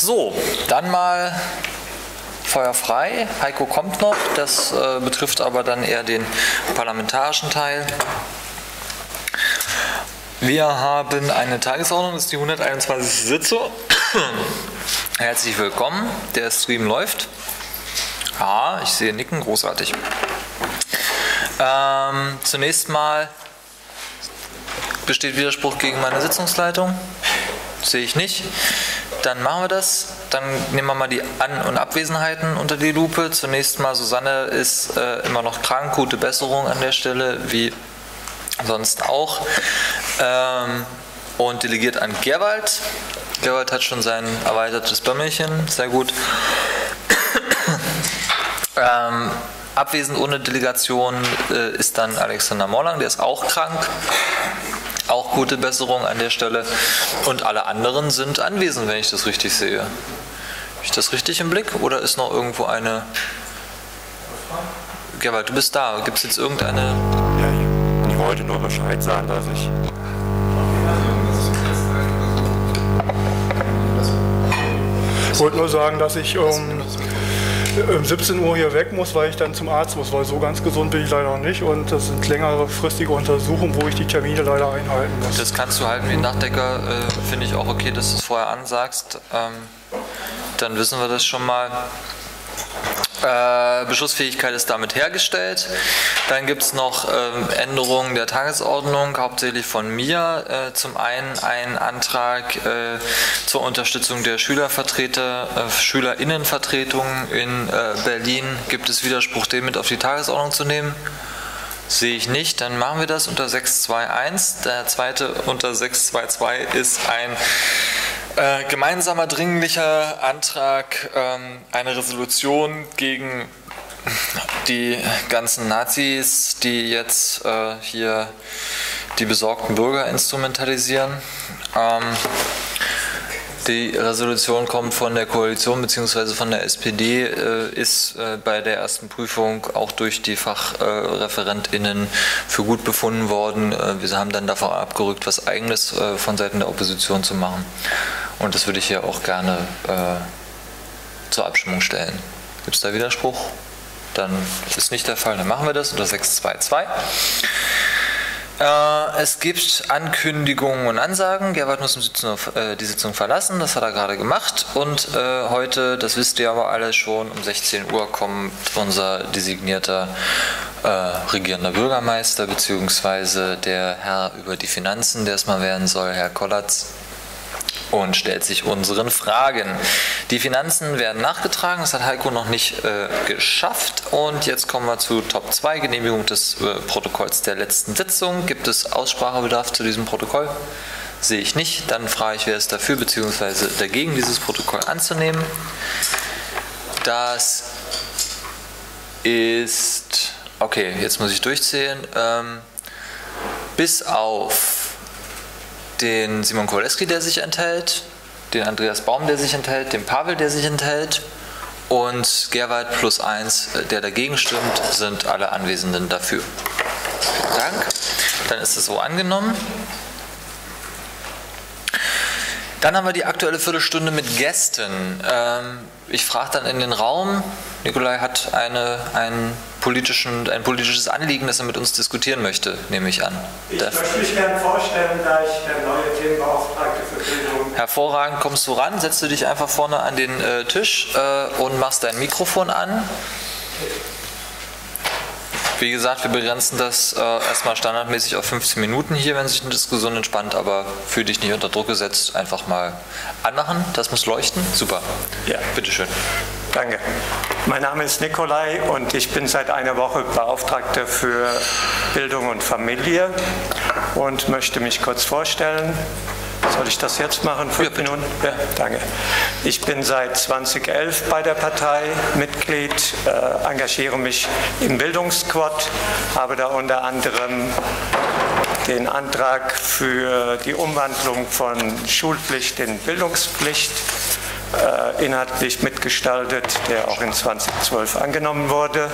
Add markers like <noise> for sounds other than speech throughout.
So, dann mal Feuer frei. Heiko kommt noch, das äh, betrifft aber dann eher den parlamentarischen Teil. Wir haben eine Tagesordnung, das ist die 121. Sitzung. <coughs> Herzlich willkommen, der Stream läuft. Ah, ich sehe Nicken, großartig. Ähm, zunächst mal besteht Widerspruch gegen meine Sitzungsleitung. Sehe ich nicht. Dann machen wir das. Dann nehmen wir mal die An- und Abwesenheiten unter die Lupe. Zunächst mal, Susanne ist äh, immer noch krank. Gute Besserung an der Stelle, wie sonst auch. Ähm, und delegiert an Gerwald. Gerwald hat schon sein erweitertes Bömmelchen. Sehr gut. <coughs> ähm, abwesend ohne Delegation äh, ist dann Alexander Morlang, der ist auch krank. Auch gute Besserung an der Stelle. Und alle anderen sind anwesend, wenn ich das richtig sehe. Habe ich das richtig im Blick oder ist noch irgendwo eine. Gerwald, du bist da. Gibt es jetzt irgendeine. Ja, ich wollte nur Bescheid sagen, dass ich. Ich wollte nur sagen, dass ich um, um 17 Uhr hier weg muss, weil ich dann zum Arzt muss, weil so ganz gesund bin ich leider nicht und das sind längerfristige Untersuchungen, wo ich die Termine leider einhalten muss. Das kannst du halten wie ein Dachdecker. Äh, Finde ich auch okay, dass du es vorher ansagst. Ähm, dann wissen wir das schon mal. Äh, Beschlussfähigkeit ist damit hergestellt. Dann gibt es noch ähm, Änderungen der Tagesordnung, hauptsächlich von mir. Äh, zum einen ein Antrag äh, zur Unterstützung der Schülervertreter, Schülerinnenvertretung in Berlin. Gibt es Widerspruch, den mit auf die Tagesordnung zu nehmen? Sehe ich nicht, dann machen wir das unter 621. Der zweite unter 622 ist ein äh, gemeinsamer dringlicher Antrag, ähm, eine Resolution gegen <laughs> die ganzen Nazis, die jetzt äh, hier die besorgten Bürger instrumentalisieren. Ähm, die Resolution kommt von der Koalition bzw. von der SPD, äh, ist äh, bei der ersten Prüfung auch durch die FachreferentInnen für gut befunden worden. Äh, wir haben dann davon abgerückt, was Eigenes äh, von Seiten der Opposition zu machen. Und das würde ich hier auch gerne äh, zur Abstimmung stellen. Gibt es da Widerspruch? Dann ist nicht der Fall, dann machen wir das unter 622. Äh, es gibt Ankündigungen und Ansagen. Gerhard muss äh, die Sitzung verlassen, das hat er gerade gemacht. Und äh, heute, das wisst ihr aber alle schon, um 16 Uhr kommt unser designierter äh, regierender Bürgermeister beziehungsweise der Herr über die Finanzen, der es mal werden soll, Herr Kollatz und stellt sich unseren Fragen. Die Finanzen werden nachgetragen, das hat Heiko noch nicht äh, geschafft. Und jetzt kommen wir zu Top 2, Genehmigung des äh, Protokolls der letzten Sitzung. Gibt es Aussprachebedarf zu diesem Protokoll? Sehe ich nicht. Dann frage ich, wer ist dafür bzw. dagegen, dieses Protokoll anzunehmen. Das ist, okay, jetzt muss ich durchzählen, ähm, bis auf den Simon Koleski, der sich enthält, den Andreas Baum, der sich enthält, den Pavel, der sich enthält und Gerwald plus eins, der dagegen stimmt, sind alle Anwesenden dafür. Vielen Dank. Dann ist es so angenommen. Dann haben wir die aktuelle Viertelstunde mit Gästen. Ähm, ich frage dann in den Raum. Nikolai hat eine, ein, politischen, ein politisches Anliegen, das er mit uns diskutieren möchte, nehme ich an. Ich Darf möchte mich gerne vorstellen, da ich der neue Themenbeauftragte für Bildung Hervorragend, kommst du ran, setzt du dich einfach vorne an den äh, Tisch äh, und machst dein Mikrofon an. Wie gesagt, wir begrenzen das äh, erstmal standardmäßig auf 15 Minuten hier, wenn sich eine Diskussion entspannt, aber fühl dich nicht unter Druck gesetzt, einfach mal anmachen. Das muss leuchten. Super. Ja. Bitteschön. Danke. Mein Name ist Nikolai und ich bin seit einer Woche Beauftragter für Bildung und Familie und möchte mich kurz vorstellen. Soll ich das jetzt machen? Fünf Ja. Minuten? Ja, danke. Ich bin seit 2011 bei der Partei Mitglied, äh, engagiere mich im Bildungssquad, habe da unter anderem den Antrag für die Umwandlung von Schulpflicht in Bildungspflicht äh, inhaltlich mitgestaltet, der auch in 2012 angenommen wurde.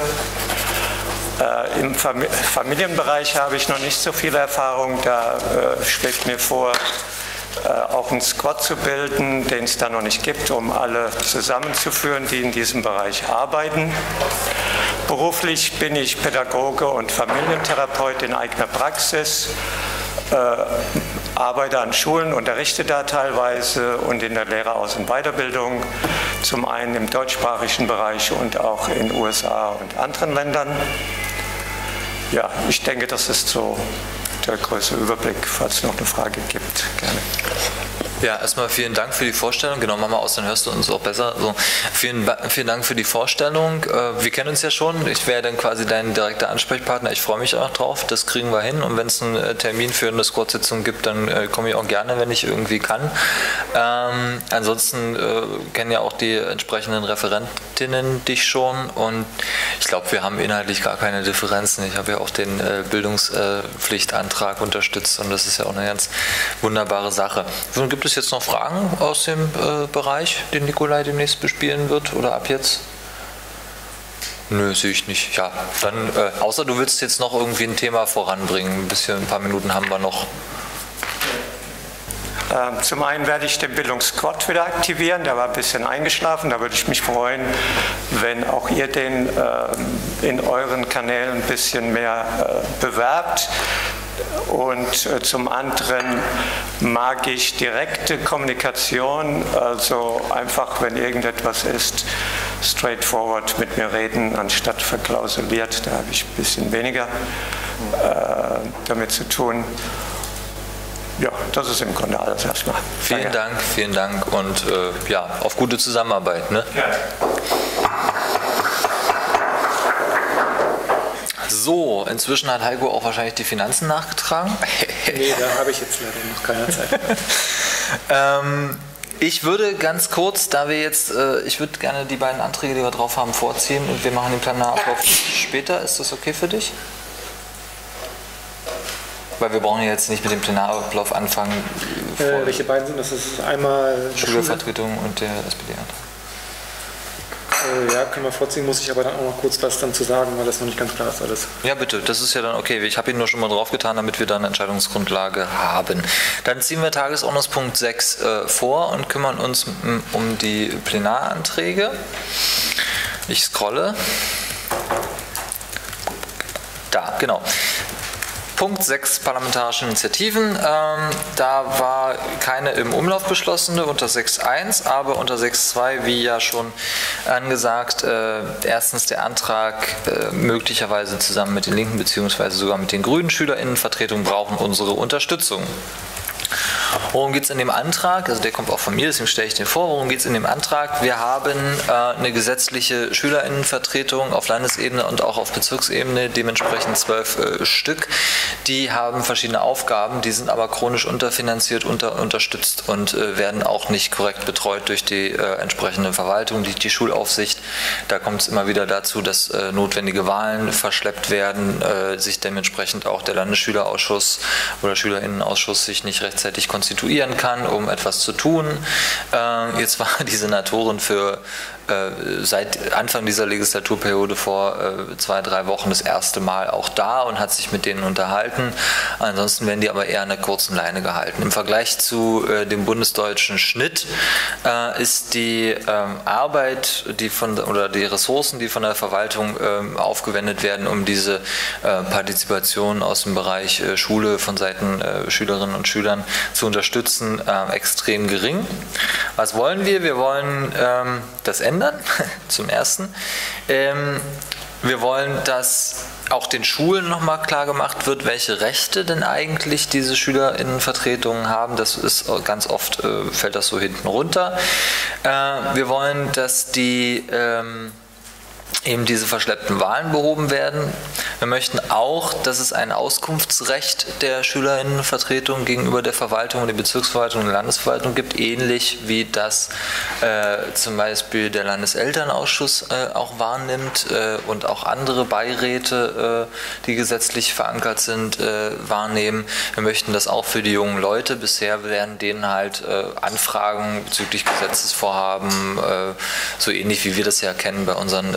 Äh, Im Fam Familienbereich habe ich noch nicht so viel Erfahrung. Da äh, schwebt mir vor, auch einen Squad zu bilden, den es da noch nicht gibt, um alle zusammenzuführen, die in diesem Bereich arbeiten. Beruflich bin ich Pädagoge und Familientherapeut in eigener Praxis. Äh, arbeite an Schulen, unterrichte da teilweise und in der Lehreraus- und Weiterbildung, zum einen im deutschsprachigen Bereich und auch in USA und anderen Ländern. Ja, ich denke, das ist so der größere Überblick, falls es noch eine Frage gibt. Gerne. Ja, erstmal vielen Dank für die Vorstellung. Genau, Mama aus, dann hörst du uns auch besser. So, vielen, vielen Dank für die Vorstellung. Äh, wir kennen uns ja schon. Ich wäre dann quasi dein direkter Ansprechpartner. Ich freue mich auch drauf. Das kriegen wir hin. Und wenn es einen äh, Termin für eine Squad-Sitzung gibt, dann äh, komme ich auch gerne, wenn ich irgendwie kann. Ähm, ansonsten äh, kennen ja auch die entsprechenden Referentinnen dich schon. Und ich glaube, wir haben inhaltlich gar keine Differenzen. Ich habe ja auch den äh, Bildungspflichtantrag unterstützt und das ist ja auch eine ganz wunderbare Sache. Gibt es es jetzt noch Fragen aus dem äh, Bereich, den Nikolai demnächst bespielen wird oder ab jetzt? Nö, sehe ich nicht. Ja, dann, äh, außer du willst jetzt noch irgendwie ein Thema voranbringen. Ein bisschen, ein paar Minuten haben wir noch. Ähm, zum einen werde ich den Bildungsquad wieder aktivieren, der war ein bisschen eingeschlafen. Da würde ich mich freuen, wenn auch ihr den äh, in euren Kanälen ein bisschen mehr äh, bewerbt. Und äh, zum anderen mag ich direkte Kommunikation, also einfach, wenn irgendetwas ist, straightforward mit mir reden, anstatt verklausuliert. Da habe ich ein bisschen weniger äh, damit zu tun. Ja, das ist im Grunde alles erstmal. Vielen Danke. Dank, vielen Dank und äh, ja, auf gute Zusammenarbeit. Ne? Ja. So, inzwischen hat Heiko auch wahrscheinlich die Finanzen nachgetragen. <laughs> nee, da habe ich jetzt leider noch keine Zeit. <laughs> ähm, ich würde ganz kurz, da wir jetzt, äh, ich würde gerne die beiden Anträge, die wir drauf haben, vorziehen und wir machen den Planarablauf später. Ist das okay für dich? Weil wir brauchen jetzt nicht mit dem Plenarablauf anfangen. Äh, welche beiden sind das? Das ist einmal Schülervertretung und der SPD-Antrag. Äh, ja, können wir vorziehen, muss ich aber dann auch noch kurz was dann zu sagen, weil das noch nicht ganz klar ist alles. Ja, bitte, das ist ja dann okay. Ich habe ihn nur schon mal draufgetan, damit wir dann eine Entscheidungsgrundlage haben. Dann ziehen wir Tagesordnungspunkt 6 äh, vor und kümmern uns um die Plenaranträge. Ich scrolle. Da, genau. Punkt 6 parlamentarische Initiativen. Ähm, da war keine im Umlauf beschlossene unter 6.1, aber unter 6.2, wie ja schon angesagt, äh, erstens der Antrag äh, möglicherweise zusammen mit den Linken bzw. sogar mit den Grünen Schülerinnenvertretungen brauchen unsere Unterstützung. Worum geht es in dem Antrag? Also der kommt auch von mir, deswegen stelle ich den vor. Worum geht es in dem Antrag? Wir haben äh, eine gesetzliche Schülerinnenvertretung auf Landesebene und auch auf Bezirksebene, dementsprechend zwölf äh, Stück. Die haben verschiedene Aufgaben, die sind aber chronisch unterfinanziert, unter, unterstützt und äh, werden auch nicht korrekt betreut durch die äh, entsprechende Verwaltung, die, die Schulaufsicht. Da kommt es immer wieder dazu, dass äh, notwendige Wahlen verschleppt werden, äh, sich dementsprechend auch der Landesschülerausschuss oder Schülerinnenausschuss sich nicht rechtzeitig konstituieren kann, um etwas zu tun. Äh, jetzt war <laughs> die Senatorin für seit Anfang dieser Legislaturperiode vor äh, zwei, drei Wochen das erste Mal auch da und hat sich mit denen unterhalten. Ansonsten werden die aber eher an der kurzen Leine gehalten. Im Vergleich zu äh, dem bundesdeutschen Schnitt ist die ähm, Arbeit, die von oder die Ressourcen, die von der Verwaltung ähm, aufgewendet werden, um diese Partizipation aus dem Bereich Schule von Seiten Schülerinnen und Schülern zu unterstützen, extrem gering. Was wollen wir? Wir wollen ähm, das Ende ändern, <laughs> zum Ersten. Ähm, wir wollen, dass auch den Schulen nochmal klar gemacht wird, welche Rechte denn eigentlich diese SchülerInnenvertretungen haben. Das ist ganz oft, äh, fällt das so hinten runter. Äh, wir wollen, dass die ähm, eben diese verschleppten Wahlen behoben werden. Wir möchten auch, dass es ein Auskunftsrecht der Schülerinnenvertretung gegenüber der Verwaltung, der Bezirksverwaltung und der Landesverwaltung gibt, ähnlich wie das äh, zum Beispiel der Landeselternausschuss äh, auch wahrnimmt äh, und auch andere Beiräte, äh, die gesetzlich verankert sind, äh, wahrnehmen. Wir möchten das auch für die jungen Leute. Bisher werden denen halt äh, Anfragen bezüglich Gesetzesvorhaben, so ähnlich wie wir das ja kennen bei unseren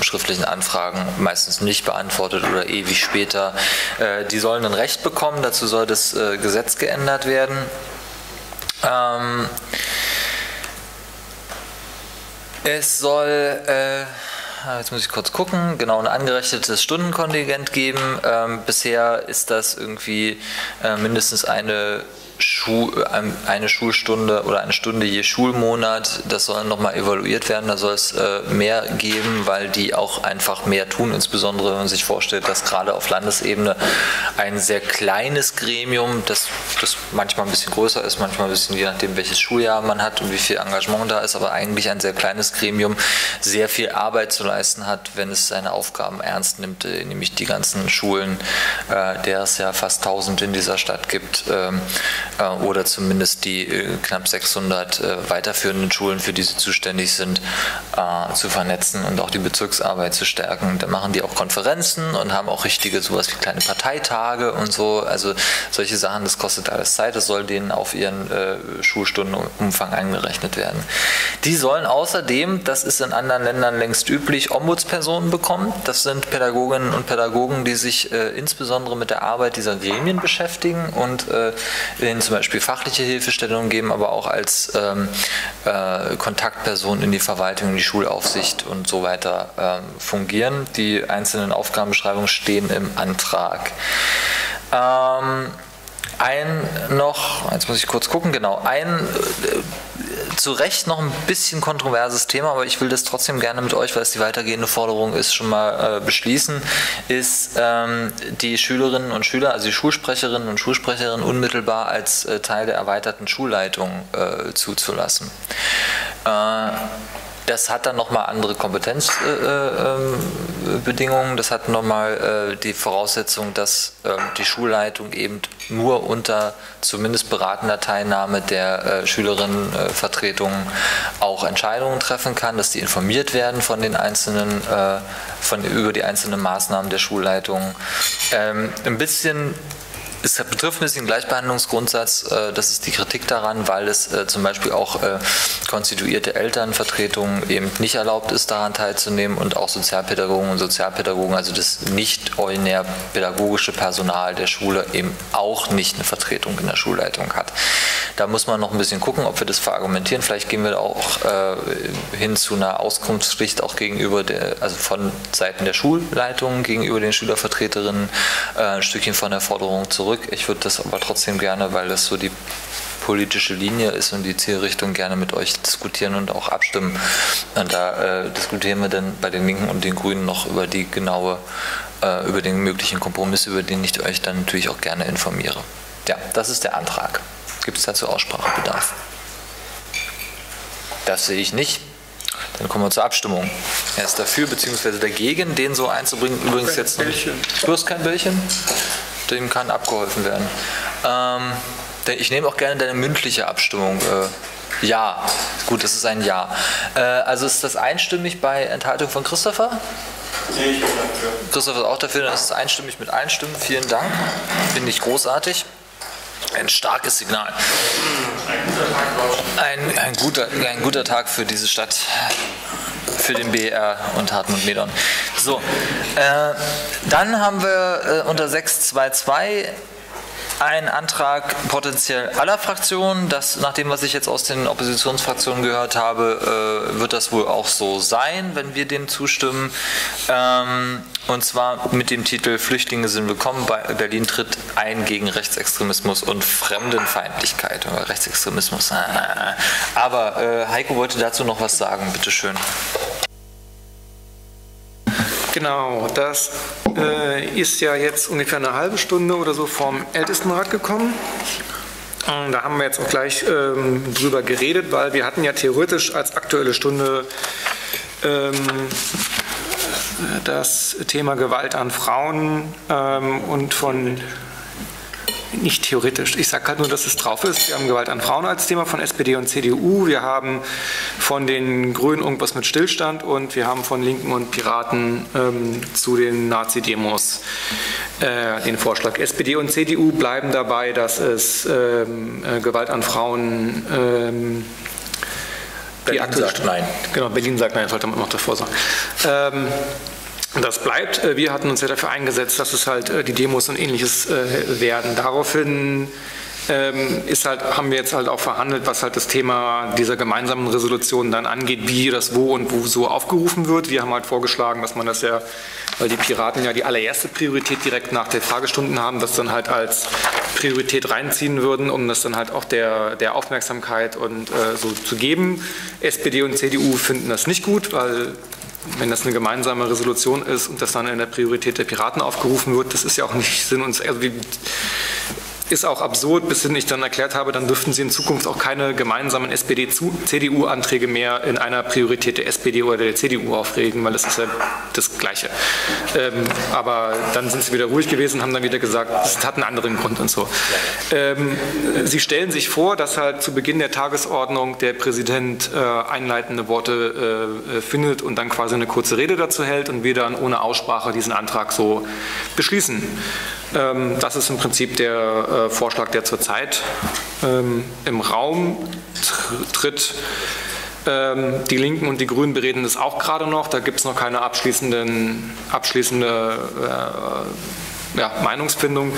schriftlichen Anfragen meistens nicht beantwortet oder ewig später. Äh, die sollen ein Recht bekommen, dazu soll das äh, Gesetz geändert werden. Ähm, es soll, äh, jetzt muss ich kurz gucken, genau ein angerechnetes Stundenkontingent geben. Ähm, bisher ist das irgendwie äh, mindestens eine Eine Schulstunde oder eine Stunde je Schulmonat, das soll nochmal evaluiert werden, da soll es äh, mehr geben, weil die auch einfach mehr tun, insbesondere wenn man sich vorstellt, dass gerade auf Landesebene ein sehr kleines Gremium, das, das manchmal ein bisschen größer ist, manchmal ein bisschen je nachdem, welches Schuljahr man hat und wie viel Engagement da ist, aber eigentlich ein sehr kleines Gremium sehr viel Arbeit zu leisten hat, wenn es seine Aufgaben ernst nimmt, äh, nämlich die ganzen Schulen, äh, der es ja fast 1000 in dieser Stadt gibt, ähm, äh, oder zumindest die äh, knapp 600 äh, weiterführenden Schulen, für die sie zuständig sind, zu vernetzen und auch die Bezirksarbeit zu stärken. Da machen die auch Konferenzen und haben auch richtige sowas wie kleine Parteitage und so. Also solche Sachen, das kostet alles Zeit. Das soll denen auf ihren Schulstundenumfang angerechnet werden. Die sollen außerdem, das ist in anderen Ländern längst üblich, Ombudspersonen bekommen. Das sind Pädagoginnen und Pädagogen, die sich insbesondere mit der Arbeit dieser Gremien beschäftigen und in zum Beispiel fachliche Hilfestellung geben, aber auch als ähm, äh, Kontaktperson in die Verwaltung, in die Schulaufsicht und so weiter ähm, fungieren. Die einzelnen Aufgabenbeschreibungen stehen im Antrag. Ähm, ein noch, jetzt muss ich kurz gucken, genau, ein äh, zu Recht noch ein bisschen kontroverses Thema, aber ich will das trotzdem gerne mit euch, weil es die weitergehende Forderung ist, schon mal äh, beschließen, ist ähm, die Schülerinnen und Schüler, also die Schulsprecherinnen und Schulsprecherinnen unmittelbar als äh, Teil der erweiterten Schulleitung äh, zuzulassen. Äh, das hat dann nochmal andere Kompetenzbedingungen. Äh, ähm, das hat nochmal äh, die Voraussetzung, dass äh, die Schulleitung eben nur unter zumindest beratender Teilnahme der äh, Schülerinnenvertretungen auch Entscheidungen treffen kann, dass die informiert werden von den einzelnen, äh, von, über die einzelnen Maßnahmen der Schulleitung. Ähm, ein bisschen es betrifft ein bisschen den Gleichbehandlungsgrundsatz, äh, das ist die Kritik daran, weil es äh, zum Beispiel auch äh, konstituierte Elternvertretungen eben nicht erlaubt ist, daran teilzunehmen und auch Sozialpädagogen und Sozialpädagogen, also das nicht ordinär pädagogische Personal der Schule eben auch nicht eine Vertretung in der Schulleitung hat. Da muss man noch ein bisschen gucken, ob wir das verargumentieren. Vielleicht gehen wir auch hin zu einer Auskunftspflicht auch gegenüber der, also von Seiten der Schulleitung gegenüber den Schülervertreterinnen ein Stückchen von der Forderung zurück zurück. Ich würde das aber trotzdem gerne, weil das so die politische Linie ist und die Zielrichtung gerne mit euch diskutieren und auch abstimmen. Und da äh, diskutieren wir dann bei den Linken und den Grünen noch über die genaue, äh, über den möglichen Kompromiss, über den ich euch dann natürlich auch gerne informiere. Ja, das ist der Antrag. Gibt es dazu Aussprachebedarf? Das sehe ich nicht. Dann kommen wir zur Abstimmung. Er ist dafür bzw. dagegen, den so einzubringen. Übrigens jetzt noch. Du hast kein Bällchen? Dem kann abgeholfen werden. Ähm, ich nehme auch gerne deine mündliche Abstimmung. Äh, ja, gut, das ist ein Ja. Äh, also ist das einstimmig bei Enthaltung von Christopher? Nee, ich bin dafür. Christopher ist auch dafür, dann ist es einstimmig mit Einstimmen. Vielen Dank. Finde ich großartig. Ein starkes Signal. Ein, ein, guter, ein guter Tag für diese Stadt für den BR und Hartmut Medon. So, äh, dann haben wir äh, unter 622 ein Antrag potenziell aller Fraktionen. Das, nach dem, was ich jetzt aus den Oppositionsfraktionen gehört habe, äh, wird das wohl auch so sein, wenn wir dem zustimmen. Ähm, und zwar mit dem Titel Flüchtlinge sind willkommen. Berlin tritt ein gegen Rechtsextremismus und Fremdenfeindlichkeit. Rechtsextremismus. <laughs> Aber äh, Heiko wollte dazu noch was sagen. Bitte schön. Genau, das äh, ist ja jetzt ungefähr eine halbe Stunde oder so vom Ältestenrat gekommen. Und da haben wir jetzt auch gleich ähm, drüber geredet, weil wir hatten ja theoretisch als aktuelle Stunde ähm, das Thema Gewalt an Frauen ähm, und von nicht theoretisch. Ich sage halt nur, dass es drauf ist. Wir haben Gewalt an Frauen als Thema von SPD und CDU. Wir haben von den Grünen irgendwas mit Stillstand und wir haben von Linken und Piraten ähm, zu den Nazi-Demos äh, den Vorschlag. SPD und CDU bleiben dabei, dass es ähm, äh, Gewalt an Frauen ähm, Berlin sagt nein. Genau, Berlin sagt nein, sollte man noch davor sagen. Ähm, das bleibt. Äh, wir hatten uns ja dafür eingesetzt, dass es halt äh, die Demos und ähnliches äh, werden. Daraufhin ähm, ist halt, haben wir jetzt halt auch verhandelt, was halt das Thema dieser gemeinsamen Resolution dann angeht, wie das wo und wo so aufgerufen wird. Wir haben halt vorgeschlagen, dass man das ja, weil die Piraten ja die allererste Priorität direkt nach der Fragestunden haben, das dann halt als Priorität reinziehen würden, um das dann halt auch der, der Aufmerksamkeit und äh, so zu geben. SPD und CDU finden das nicht gut, weil wenn das eine gemeinsame Resolution ist und das dann in der Priorität der Piraten aufgerufen wird, das ist ja auch nicht Sinn und also ist auch absurd, bis ich dann erklärt habe, dann dürften Sie in Zukunft auch keine gemeinsamen SPD-CDU-Anträge mehr in einer Priorität der SPD oder der CDU aufregen, weil das ist ja das Gleiche. Ähm, aber dann sind Sie wieder ruhig gewesen, haben dann wieder gesagt, es hat einen anderen Grund und so. Ähm, Sie stellen sich vor, dass halt zu Beginn der Tagesordnung der Präsident äh, einleitende Worte äh, findet und dann quasi eine kurze Rede dazu hält und wir dann ohne Aussprache diesen Antrag so beschließen. Ähm, das ist im Prinzip der äh, Vorschlag, der zurzeit ähm, im Raum tritt. Ähm, die Linken und die Grünen bereden das auch gerade noch. Da gibt es noch keine abschließenden, abschließende äh, ja, Meinungsfindung.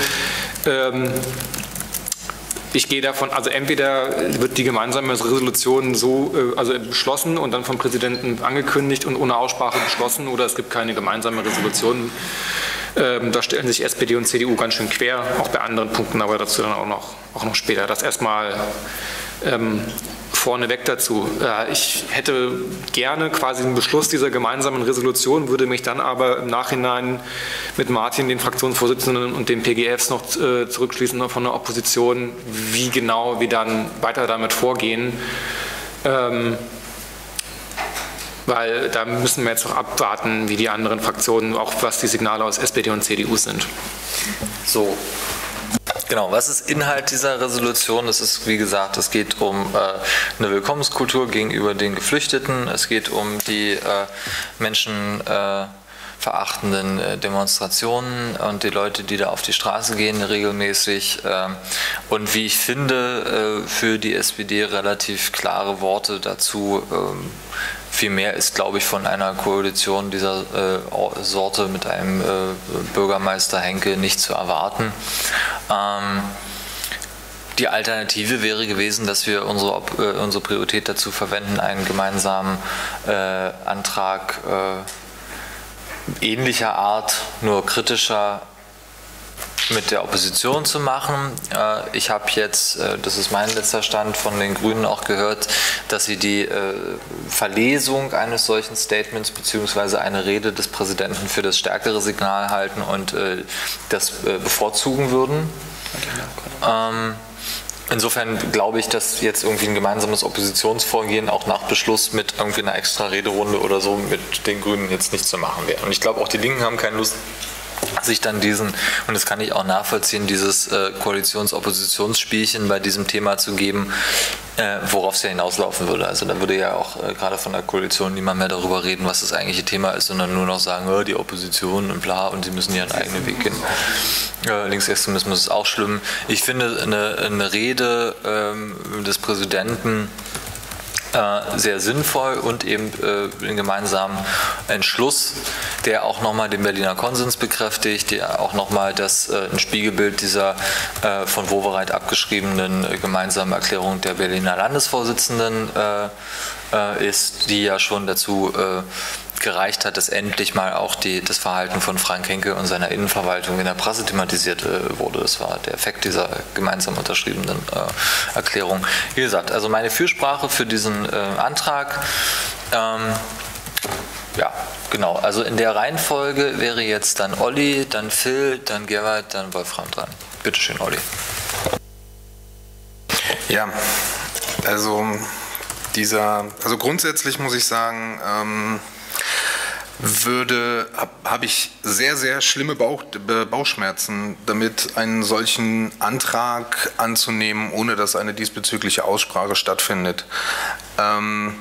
Ich gehe davon, also entweder wird die gemeinsame Resolution so äh, also beschlossen und dann vom Präsidenten angekündigt und ohne Aussprache beschlossen oder es gibt keine gemeinsame Resolution. Ähm, da stellen sich SPD und CDU ganz schön quer, auch bei anderen Punkten, aber dazu dann auch noch, auch noch später. Das erstmal ähm, vorneweg dazu. Äh, ich hätte gerne quasi einen Beschluss dieser gemeinsamen Resolution, würde mich dann aber im Nachhinein mit Martin, den Fraktionsvorsitzenden und den PGFs noch äh, zurückschließen von der Opposition, wie genau wir dann weiter damit vorgehen. Ähm, weil da müssen wir jetzt noch abwarten, wie die anderen Fraktionen, auch was die Signale aus SPD und CDU sind. So. Genau, was ist Inhalt dieser Resolution? Es ist, wie gesagt, es geht um äh, eine Willkommenskultur gegenüber den Geflüchteten, es geht um die äh, Menschen. Äh, äh, Demonstrationen und die Leute, die da auf die Straße gehen regelmäßig. Ähm, und wie ich finde, äh, für die SPD relativ klare Worte dazu, ähm, viel mehr ist, glaube ich, von einer Koalition dieser äh, Sorte mit einem äh, Bürgermeister Henke nicht zu erwarten. Ähm, die Alternative wäre gewesen, dass wir unsere, äh, unsere Priorität dazu verwenden, einen gemeinsamen äh, Antrag äh, ähnlicher Art, nur kritischer mit der Opposition zu machen. Äh, ich habe jetzt, äh, das ist mein letzter Stand, von den Grünen auch gehört, dass sie die äh, Verlesung eines solchen Statements bzw. eine Rede des Präsidenten für das stärkere Signal halten und das bevorzugen würden. Ähm, insofern glaube ich, dass jetzt irgendwie ein gemeinsames Oppositionsvorgehen auch nach Beschluss mit irgendwie einer extra Rederunde oder so mit den Grünen jetzt nicht zu machen wäre. Und ich glaube auch die Linken haben keine Lust, sich dann diesen, und das kann ich auch nachvollziehen, dieses äh, Koalitions-Oppositionsspielchen bei diesem Thema zu geben, äh, worauf es ja hinauslaufen würde. Also da würde ja auch äh, gerade von der Koalition niemand mehr darüber reden, was das eigentliche Thema ist, sondern nur noch sagen, oh, die Opposition und bla und sie müssen ihren eigenen Weg gehen. Äh, Linksextremismus ist auch schlimm. Ich finde eine, eine Rede ähm, des Präsidenten äh, sehr sinnvoll und eben äh, einen gemeinsamen Entschluss, der auch nochmal den Berliner Konsens bekräftigt, der auch nochmal das äh, ein Spiegelbild dieser äh, von Wowereit abgeschriebenen äh, gemeinsamen Erklärung der Berliner Landesvorsitzenden ist, die ja schon dazu gereicht hat, dass endlich mal auch die, das Verhalten von Frank Henkel und seiner Innenverwaltung in der Presse thematisiert äh, wurde. Das war der Effekt dieser gemeinsam unterschriebenen äh, Erklärung. Wie gesagt, also meine Fürsprache für diesen äh, Antrag. Ähm, ja, genau. Also in der Reihenfolge wäre jetzt dann Olli, dann Phil, dann Gerhard, dann Wolfram dran. Bitte schön, Olli. Ja, also dieser, also grundsätzlich muss ich sagen, ähm, würde, habe hab ich sehr, sehr schlimme Bauch, Bauchschmerzen damit, einen solchen Antrag anzunehmen, ohne dass eine diesbezügliche Aussprache stattfindet. Ähm,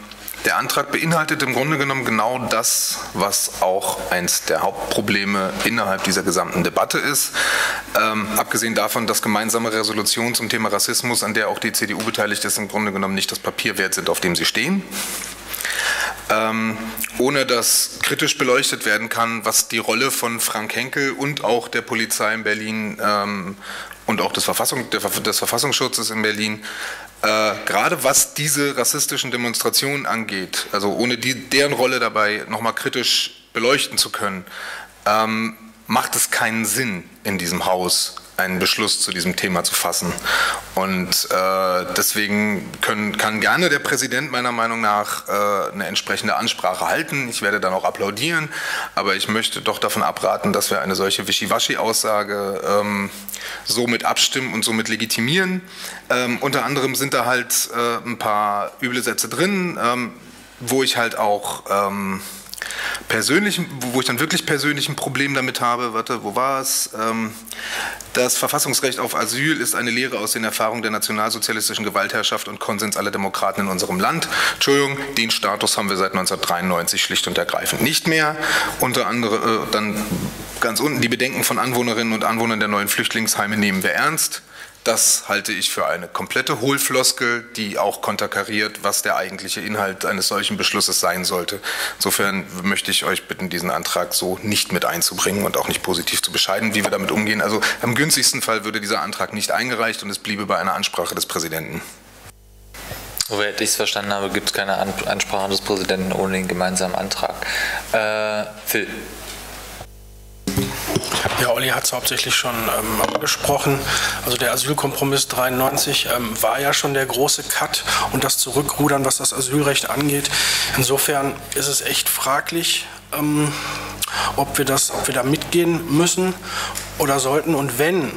der Antrag beinhaltet im Grunde genommen genau das, was auch eins der Hauptprobleme innerhalb dieser gesamten Debatte ist. Ähm, abgesehen davon, dass gemeinsame Resolutionen zum Thema Rassismus, an der auch die CDU beteiligt ist, im Grunde genommen nicht das Papier wert sind, auf dem sie stehen ähm, ohne dass kritisch beleuchtet werden kann, was die Rolle von Frank Henkel und auch der Polizei in Berlin ähm, und auch des, Verfassung, des Verfassungsschutzes in Berlin, äh, gerade was diese rassistischen Demonstrationen angeht, also ohne die, deren Rolle dabei nochmal kritisch beleuchten zu können, ähm, macht es keinen Sinn in diesem Haus einen Beschluss zu diesem Thema zu fassen. Und äh, deswegen können, kann gerne der Präsident meiner Meinung nach äh, eine entsprechende Ansprache halten. Ich werde dann auch applaudieren, aber ich möchte doch davon abraten, dass wir eine solche Wischiwaschi-Aussage ähm, somit abstimmen und somit legitimieren. Ähm, unter anderem sind da halt äh, ein paar üble Sätze drin, ähm, wo ich halt auch ähm, persönlich, wo ich dann wirklich persönlich ein Problem damit habe, warte, wo war es? Ähm, das Verfassungsrecht auf Asyl ist eine Lehre aus den Erfahrungen der nationalsozialistischen Gewaltherrschaft und Konsens aller Demokraten in unserem Land. Entschuldigung, den Status haben wir seit 1993 schlicht und ergreifend nicht mehr. Unter anderem äh, dann ganz unten die Bedenken von Anwohnerinnen und Anwohnern der neuen Flüchtlingsheime nehmen wir ernst. Das halte ich für eine komplette Hohlfloskel, die auch konterkariert, was der eigentliche Inhalt eines solchen Beschlusses sein sollte. Insofern möchte ich euch bitten, diesen Antrag so nicht mit einzubringen und auch nicht positiv zu bescheiden, wie wir damit umgehen. Also am günstigsten Fall würde dieser Antrag nicht eingereicht und es bliebe bei einer Ansprache des Präsidenten. Soweit ich es verstanden habe, gibt es keine Ansprache des Präsidenten ohne den gemeinsamen Antrag. Äh, Phil. Ja, Olli hat es hauptsächlich schon ähm, angesprochen. Also der Asylkompromiss 93 ähm, war ja schon der große Cut und das Zurückrudern, was das Asylrecht angeht. Insofern ist es echt fraglich, ähm, ob, wir das, ob wir da mitgehen müssen oder sollten. Und wenn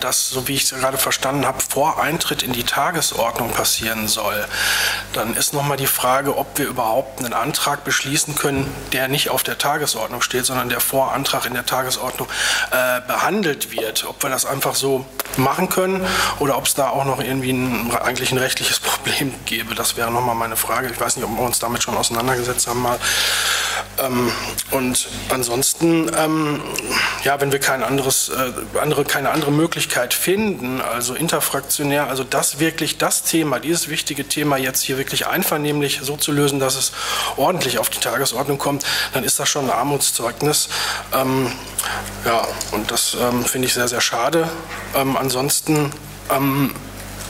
das, so wie ich es gerade verstanden habe, vor Eintritt in die Tagesordnung passieren soll, dann ist nochmal die Frage, ob wir überhaupt einen Antrag beschließen können, der nicht auf der Tagesordnung steht, sondern der Vorantrag in der Tagesordnung äh, behandelt wird. Ob wir das einfach so machen können oder ob es da auch noch irgendwie ein, eigentlich ein rechtliches <laughs> Problem gäbe. Das wäre nochmal meine Frage. Ich weiß nicht, ob wir uns damit schon auseinandergesetzt haben mal. Ähm, und ansonsten, ähm, ja, wenn wir kein anderes, äh, andere, keine andere Möglichkeit finden, also interfraktionär, also das wirklich das Thema, dieses wichtige Thema jetzt hier wirklich einvernehmlich so zu lösen, dass es ordentlich auf die Tagesordnung kommt, dann ist das schon ein Armutszeugnis. Ähm, ja, und das ähm, finde ich sehr, sehr schade. Ähm, ansonsten ähm,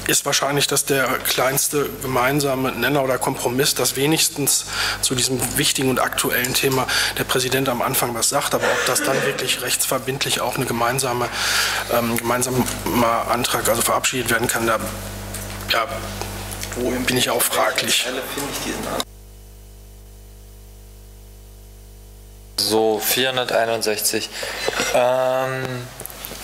ist wahrscheinlich das der kleinste gemeinsame Nenner oder Kompromiss, dass wenigstens zu diesem wichtigen und aktuellen Thema der Präsident am Anfang was sagt. Aber ob das dann wirklich rechtsverbindlich auch eine gemeinsame, ähm, gemeinsamer Antrag also verabschiedet werden kann, da ja, bin ich auch fraglich. So, 461. Ähm,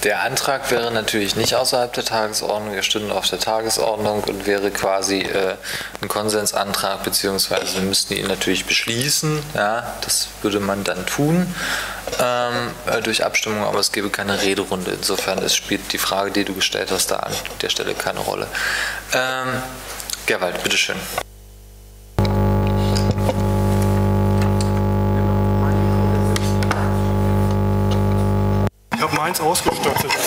der Antrag wäre natürlich nicht außerhalb der Tagesordnung, er stünde auf der Tagesordnung und wäre quasi äh, ein Konsensantrag, beziehungsweise wir müssten ihn natürlich beschließen. Ja, das würde man dann tun ähm, äh, durch Abstimmung, aber es gäbe keine Rederunde. Insofern es spielt die Frage, die du gestellt hast, da an der Stelle keine Rolle. Ähm, Gerwald, bitteschön. Ausgestattet.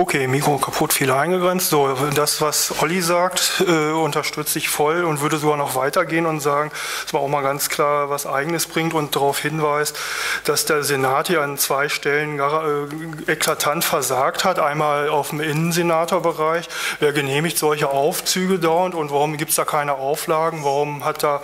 Okay, Mikro kaputt, Fehler eingegrenzt. So, das, was Olli sagt, äh, unterstütze ich voll und würde sogar noch weitergehen und sagen, es war auch mal ganz klar was Eigenes bringt und darauf hinweist, dass der Senat hier an zwei Stellen äh, eklatant versagt hat. Einmal auf dem Innensenatorbereich. Wer genehmigt solche Aufzüge dauernd und warum gibt es da keine Auflagen? Warum hat da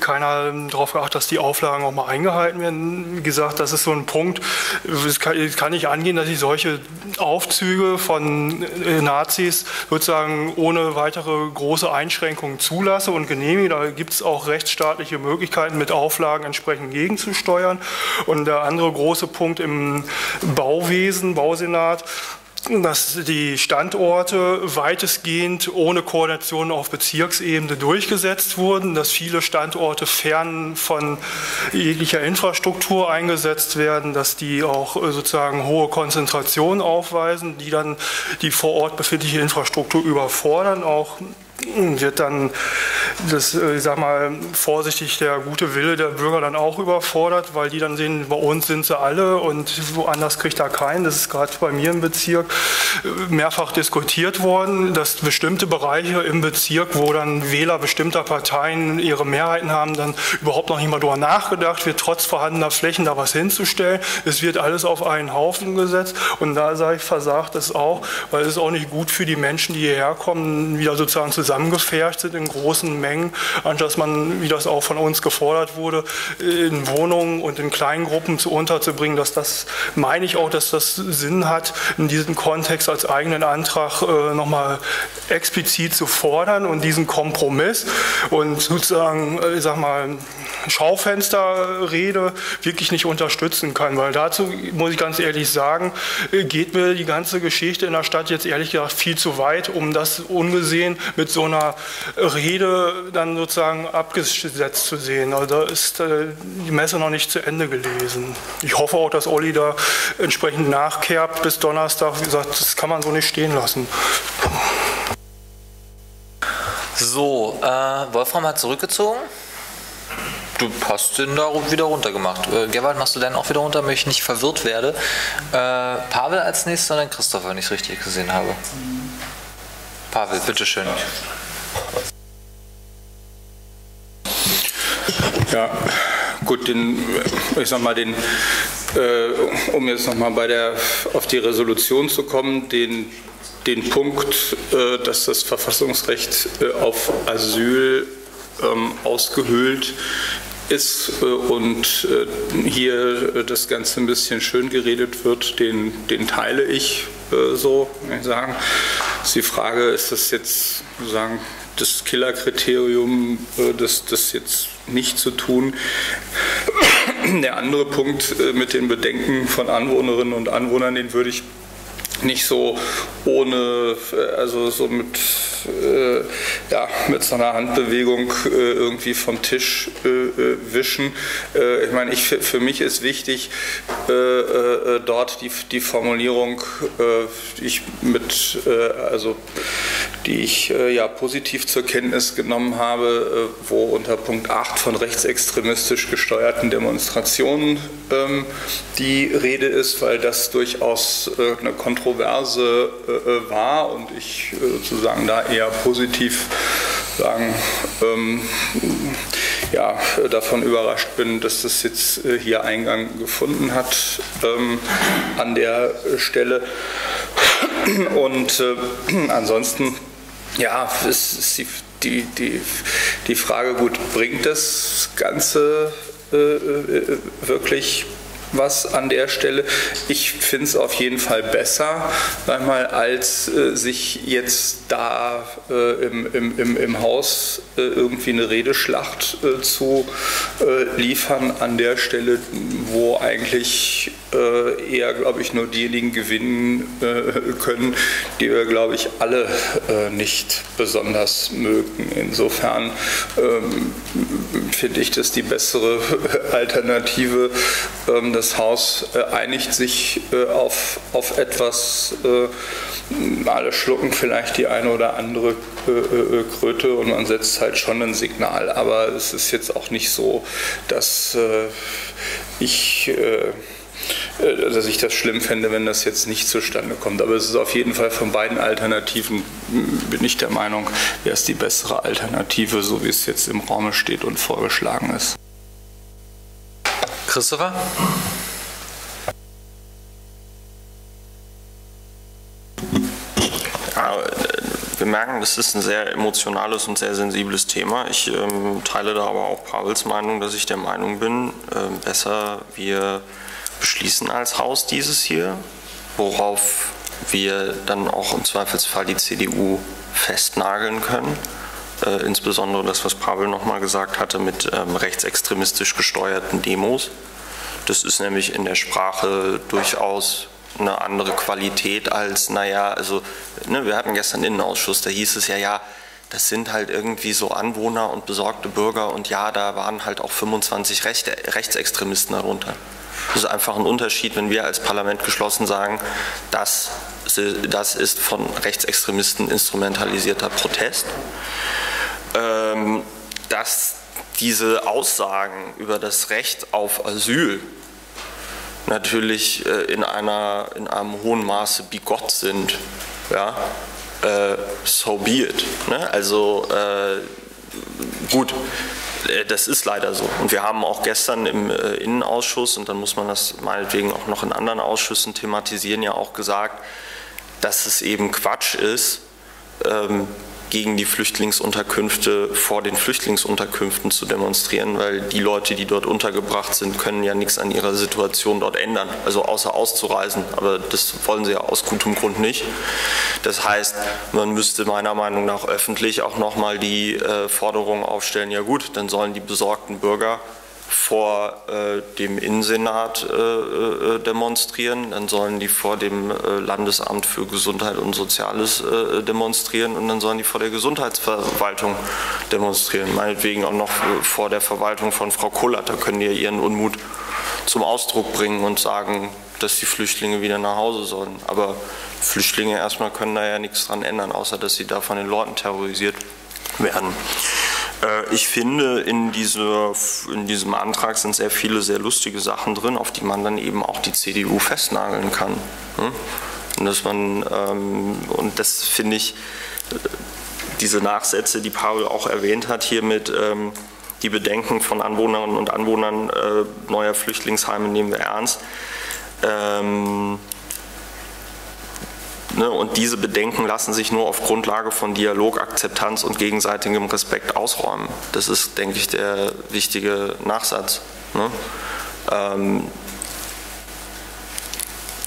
keiner darauf geachtet, dass die Auflagen auch mal eingehalten werden? Wie gesagt, das ist so ein Punkt. Es kann, kann nicht angehen, dass ich solche Aufzüge Züge von äh, Nazis sozusagen ohne weitere große Einschränkungen zulasse und genehmige. Da gibt es auch rechtsstaatliche Möglichkeiten, mit Auflagen entsprechend gegenzusteuern. Und der andere große Punkt im Bauwesen, Bausenat, dass die Standorte weitestgehend ohne Koordination auf Bezirksebene durchgesetzt wurden, dass viele Standorte fern von jeglicher Infrastruktur eingesetzt werden, dass die auch äh, sozusagen hohe Konzentrationen aufweisen, die dann die vor Ort befindliche Infrastruktur überfordern, auch wird dann das, ich sag mal, vorsichtig der gute Wille der Bürger dann auch überfordert, weil die dann sehen, bei uns sind sie alle und woanders kriegt da keinen. Das ist gerade bei mir im Bezirk mehrfach diskutiert worden, dass bestimmte Bereiche im Bezirk, wo dann Wähler bestimmter Parteien ihre Mehrheiten haben, dann überhaupt noch nicht mal darüber nachgedacht wird, trotz vorhandener Flächen da was hinzustellen. Es wird alles auf einen Haufen gesetzt und da sage ich, versagt es auch, weil es ist auch nicht gut für die Menschen, die hierher kommen, wieder sozusagen zusammengefärscht sind in großen Mengen, anstatt dass man, wie das auch von uns gefordert wurde, in Wohnungen und in kleinen Gruppen zu unterzubringen, dass das, meine ich auch, dass das Sinn hat, in diesem Kontext als eigenen Antrag äh, nochmal explizit zu fordern und diesen Kompromiss und sozusagen, äh, ich sag mal, Schaufensterrede wirklich nicht unterstützen kann, weil dazu, muss ich ganz ehrlich sagen, äh, geht mir die ganze Geschichte in der Stadt jetzt ehrlich gesagt viel zu weit, um das ungesehen mit so einer Rede dann sozusagen abgesetzt zu sehen. Also da ist äh, die Messe noch nicht zu Ende gelesen. Ich hoffe auch, dass Olli da entsprechend nachkehrt bis Donnerstag. Wie gesagt, das kann man so nicht stehen lassen. So, äh, Wolfram hat zurückgezogen. Du hast den da wieder runtergemacht. Äh, Gerwald, machst du den auch wieder runter, damit ich nicht verwirrt werde. Äh, Pavel als nächster, dann Christopher, wenn ich es richtig gesehen habe. Pavel, bitteschön. Ja, gut, den, ich sag mal, den, äh, um jetzt nochmal auf die Resolution zu kommen, den, den Punkt, äh, dass das Verfassungsrecht äh, auf Asyl ähm, ausgehöhlt ist äh, und äh, hier das Ganze ein bisschen schön geredet wird, den, den teile ich äh, so, kann ich sagen. Ist die Frage, ist das jetzt sagen, das Killerkriterium, das, das jetzt nicht zu tun? Der andere Punkt mit den Bedenken von Anwohnerinnen und Anwohnern, den würde ich nicht so ohne, also so mit äh, ja, mit so einer Handbewegung äh, irgendwie vom Tisch äh, äh wischen. Äh, ich meine, ich, für mich ist wichtig, äh, dort die, die Formulierung, die ich mit, also die ich ja positiv zur Kenntnis genommen habe, wo unter Punkt 8 von rechtsextremistisch gesteuerten Demonstrationen ähm, die Rede ist, weil das durchaus eine Kontroverse war und ich sozusagen da eher positiv sagen, ähm, ja, davon überrascht bin, dass das jetzt äh, hier Eingang gefunden hat ähm, an der Stelle. Und äh, ansonsten, ja, ist, ist die, die, die, die Frage, gut, bringt das Ganze äh, äh wirklich was an der Stelle. Ich finde es auf jeden Fall besser, einmal als äh, sich jetzt da äh, im, im, im, im Haus äh, irgendwie eine Redeschlacht äh, zu äh, liefern an der Stelle, wo eigentlich äh, eher, glaube ich, nur diejenigen gewinnen können, die wir, glaube ich, alle nicht besonders mögen. Insofern ähm, finde ich das die bessere Alternative. Ähm, das Haus einigt sich auf, auf etwas, alle schlucken vielleicht die eine oder andere äh, äh, Kröte und man setzt halt schon ein Signal. Aber es ist jetzt auch nicht so, dass äh, ich dass ich das schlimm fände, wenn das jetzt nicht zustande kommt. Aber es ist auf jeden Fall von beiden Alternativen, bin ich der Meinung, wäre es die bessere Alternative, so wie es jetzt im Raum steht und vorgeschlagen ist. Christopher? wir merken, das ist ein sehr emotionales und sehr sensibles Thema. Ich ähm, teile da aber auch Pavels Meinung, dass ich der Meinung bin, äh, besser wir beschließen als Haus dieses hier, worauf wir dann auch im Zweifelsfall die CDU festnageln können. Äh, insbesondere das, was Pavel nochmal gesagt hatte mit ähm, rechtsextremistisch gesteuerten Demos. Das ist nämlich in der Sprache durchaus eine andere Qualität als, naja, also ne, wir hatten gestern einen Innenausschuss, da hieß es ja, ja, das sind halt irgendwie so Anwohner und besorgte Bürger und ja, da waren halt auch 25 Rechte, Rechtsextremisten darunter. Das ist einfach ein Unterschied, wenn wir als Parlament geschlossen sagen, das, das ist von Rechtsextremisten instrumentalisierter Protest. ähm, dass diese Aussagen über das Recht auf Asyl natürlich äh, in, einer, in einem hohen Maße bigott sind. Ja? Äh, so be it. Ne? Also äh, gut, das ist leider so. Und wir haben auch gestern im äh, Innenausschuss, und dann muss man das meinetwegen auch noch in anderen Ausschüssen thematisieren, ja auch gesagt, dass es eben Quatsch ist, ähm, gegen die Flüchtlingsunterkünfte vor den Flüchtlingsunterkünften zu demonstrieren, weil die Leute, die dort untergebracht sind, können ja nichts an ihrer Situation dort ändern, also außer auszureisen. Aber das wollen sie ja aus gutem Grund nicht. Das heißt, man müsste meiner Meinung nach öffentlich auch nochmal die äh, Forderung aufstellen, ja gut, dann sollen die besorgten Bürger vor äh, dem Innensenat äh, äh, demonstrieren, dann sollen die vor dem äh, Landesamt für Gesundheit und Soziales äh, demonstrieren und dann sollen die vor der Gesundheitsverwaltung demonstrieren, meinetwegen auch noch vor der Verwaltung von Frau Kollert, da können die ja ihren Unmut zum Ausdruck bringen und sagen, dass die Flüchtlinge wieder nach Hause sollen. Aber Flüchtlinge erstmal können da ja nichts dran ändern, außer dass sie da von den Leuten terrorisiert werden. Äh, ich finde, in, diese, in diesem Antrag sind sehr viele sehr lustige Sachen drin, auf die man dann eben auch die CDU festnageln kann. Ne? Und, dass man, ähm, und das finde ich, äh, diese Nachsätze, die Paul auch erwähnt hat, hier mit ähm, die Bedenken von Anwohnerinnen und Anwohnern äh, neuer Flüchtlingsheime nehmen wir ernst. Ne, und diese Bedenken lassen sich nur auf Grundlage von Dialog, Akzeptanz und gegenseitigem Respekt ausräumen. Das ist, denke ich, der wichtige Nachsatz. Ne? Ähm,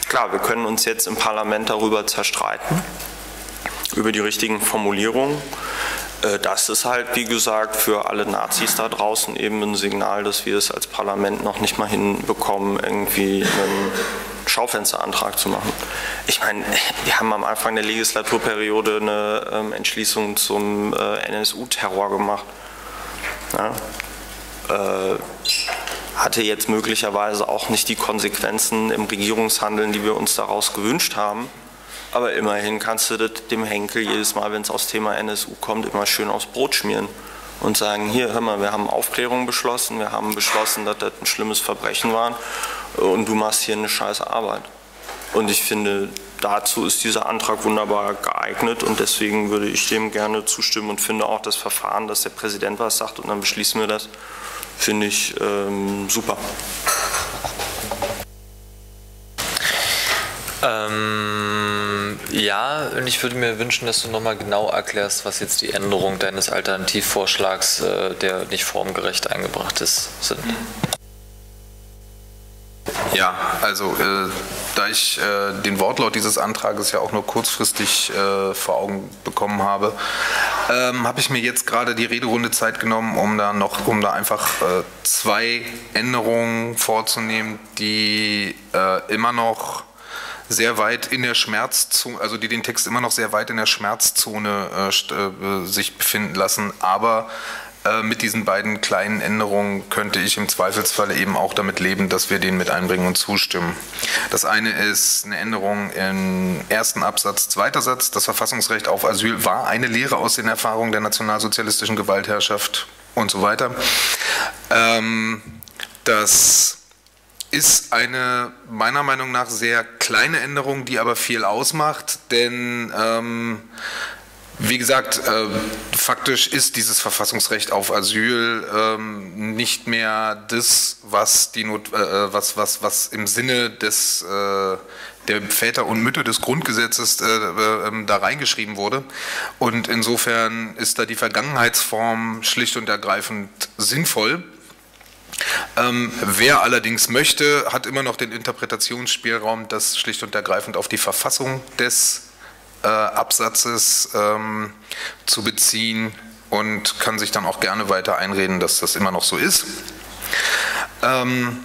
klar, wir können uns jetzt im Parlament darüber zerstreiten, über die richtigen Formulierungen. Äh, das ist halt, wie gesagt, für alle Nazis da draußen eben ein Signal, dass wir es als Parlament noch nicht mal hinbekommen, irgendwie einen Schaufensterantrag zu machen. Ich meine, wir haben am Anfang der Legislaturperiode eine ähm, Entschließung zum äh, NSU-Terror gemacht. Ja? Äh, hatte jetzt möglicherweise auch nicht die Konsequenzen im Regierungshandeln, die wir uns daraus gewünscht haben. Aber immerhin kannst du das dem Henkel jedes Mal, wenn es aus Thema NSU kommt, immer schön aufs Brot schmieren und sagen, hier, hör mal, wir haben Aufklärung beschlossen, wir haben beschlossen, dass das ein schlimmes Verbrechen war und du machst hier eine scheiße Arbeit. Und ich finde, dazu ist dieser Antrag wunderbar geeignet und deswegen würde ich dem gerne zustimmen und finde auch das Verfahren, dass der Präsident was sagt und dann beschließen wir das, finde ich ähm, super. Ähm, ja, und ich würde mir wünschen, dass du nochmal genau erklärst, was jetzt die Änderungen deines Alternativvorschlags, äh, der nicht formgerecht eingebracht ist, sind. Ja, also äh, da ich äh, den Wortlaut dieses Antrages ja auch nur kurzfristig äh, vor Augen bekommen habe, ähm, habe ich mir jetzt gerade die Rederunde Zeit genommen, um da noch, um da einfach äh, zwei Änderungen vorzunehmen, die äh, immer noch sehr weit in der Schmerzzone, also die den Text immer noch sehr weit in der Schmerzzone äh, äh, sich befinden lassen, aber äh, mit diesen beiden kleinen Änderungen könnte ich im Zweifelsfalle eben auch damit leben, dass wir den mit einbringen und zustimmen. Das eine ist eine Änderung im ersten Absatz, zweiter Satz. Das Verfassungsrecht auf Asyl war eine Lehre aus den Erfahrungen der nationalsozialistischen Gewaltherrschaft und so weiter. Ähm, das ist eine meiner Meinung nach sehr kleine Änderung, die aber viel ausmacht, denn ähm, wie gesagt, äh, faktisch ist dieses Verfassungsrecht auf Asyl ähm, nicht mehr das, was, die Not, äh, was, was, was im Sinne des, äh, der Väter und Mütter des Grundgesetzes äh, äh, ähm, da reingeschrieben wurde. Und insofern ist da die Vergangenheitsform schlicht und ergreifend sinnvoll. Ähm, wer allerdings möchte, hat immer noch den Interpretationsspielraum, das schlicht und ergreifend auf die Verfassung des äh, Absatzes ähm, zu beziehen und kann sich dann auch gerne weiter einreden, dass das immer noch so ist. Ähm,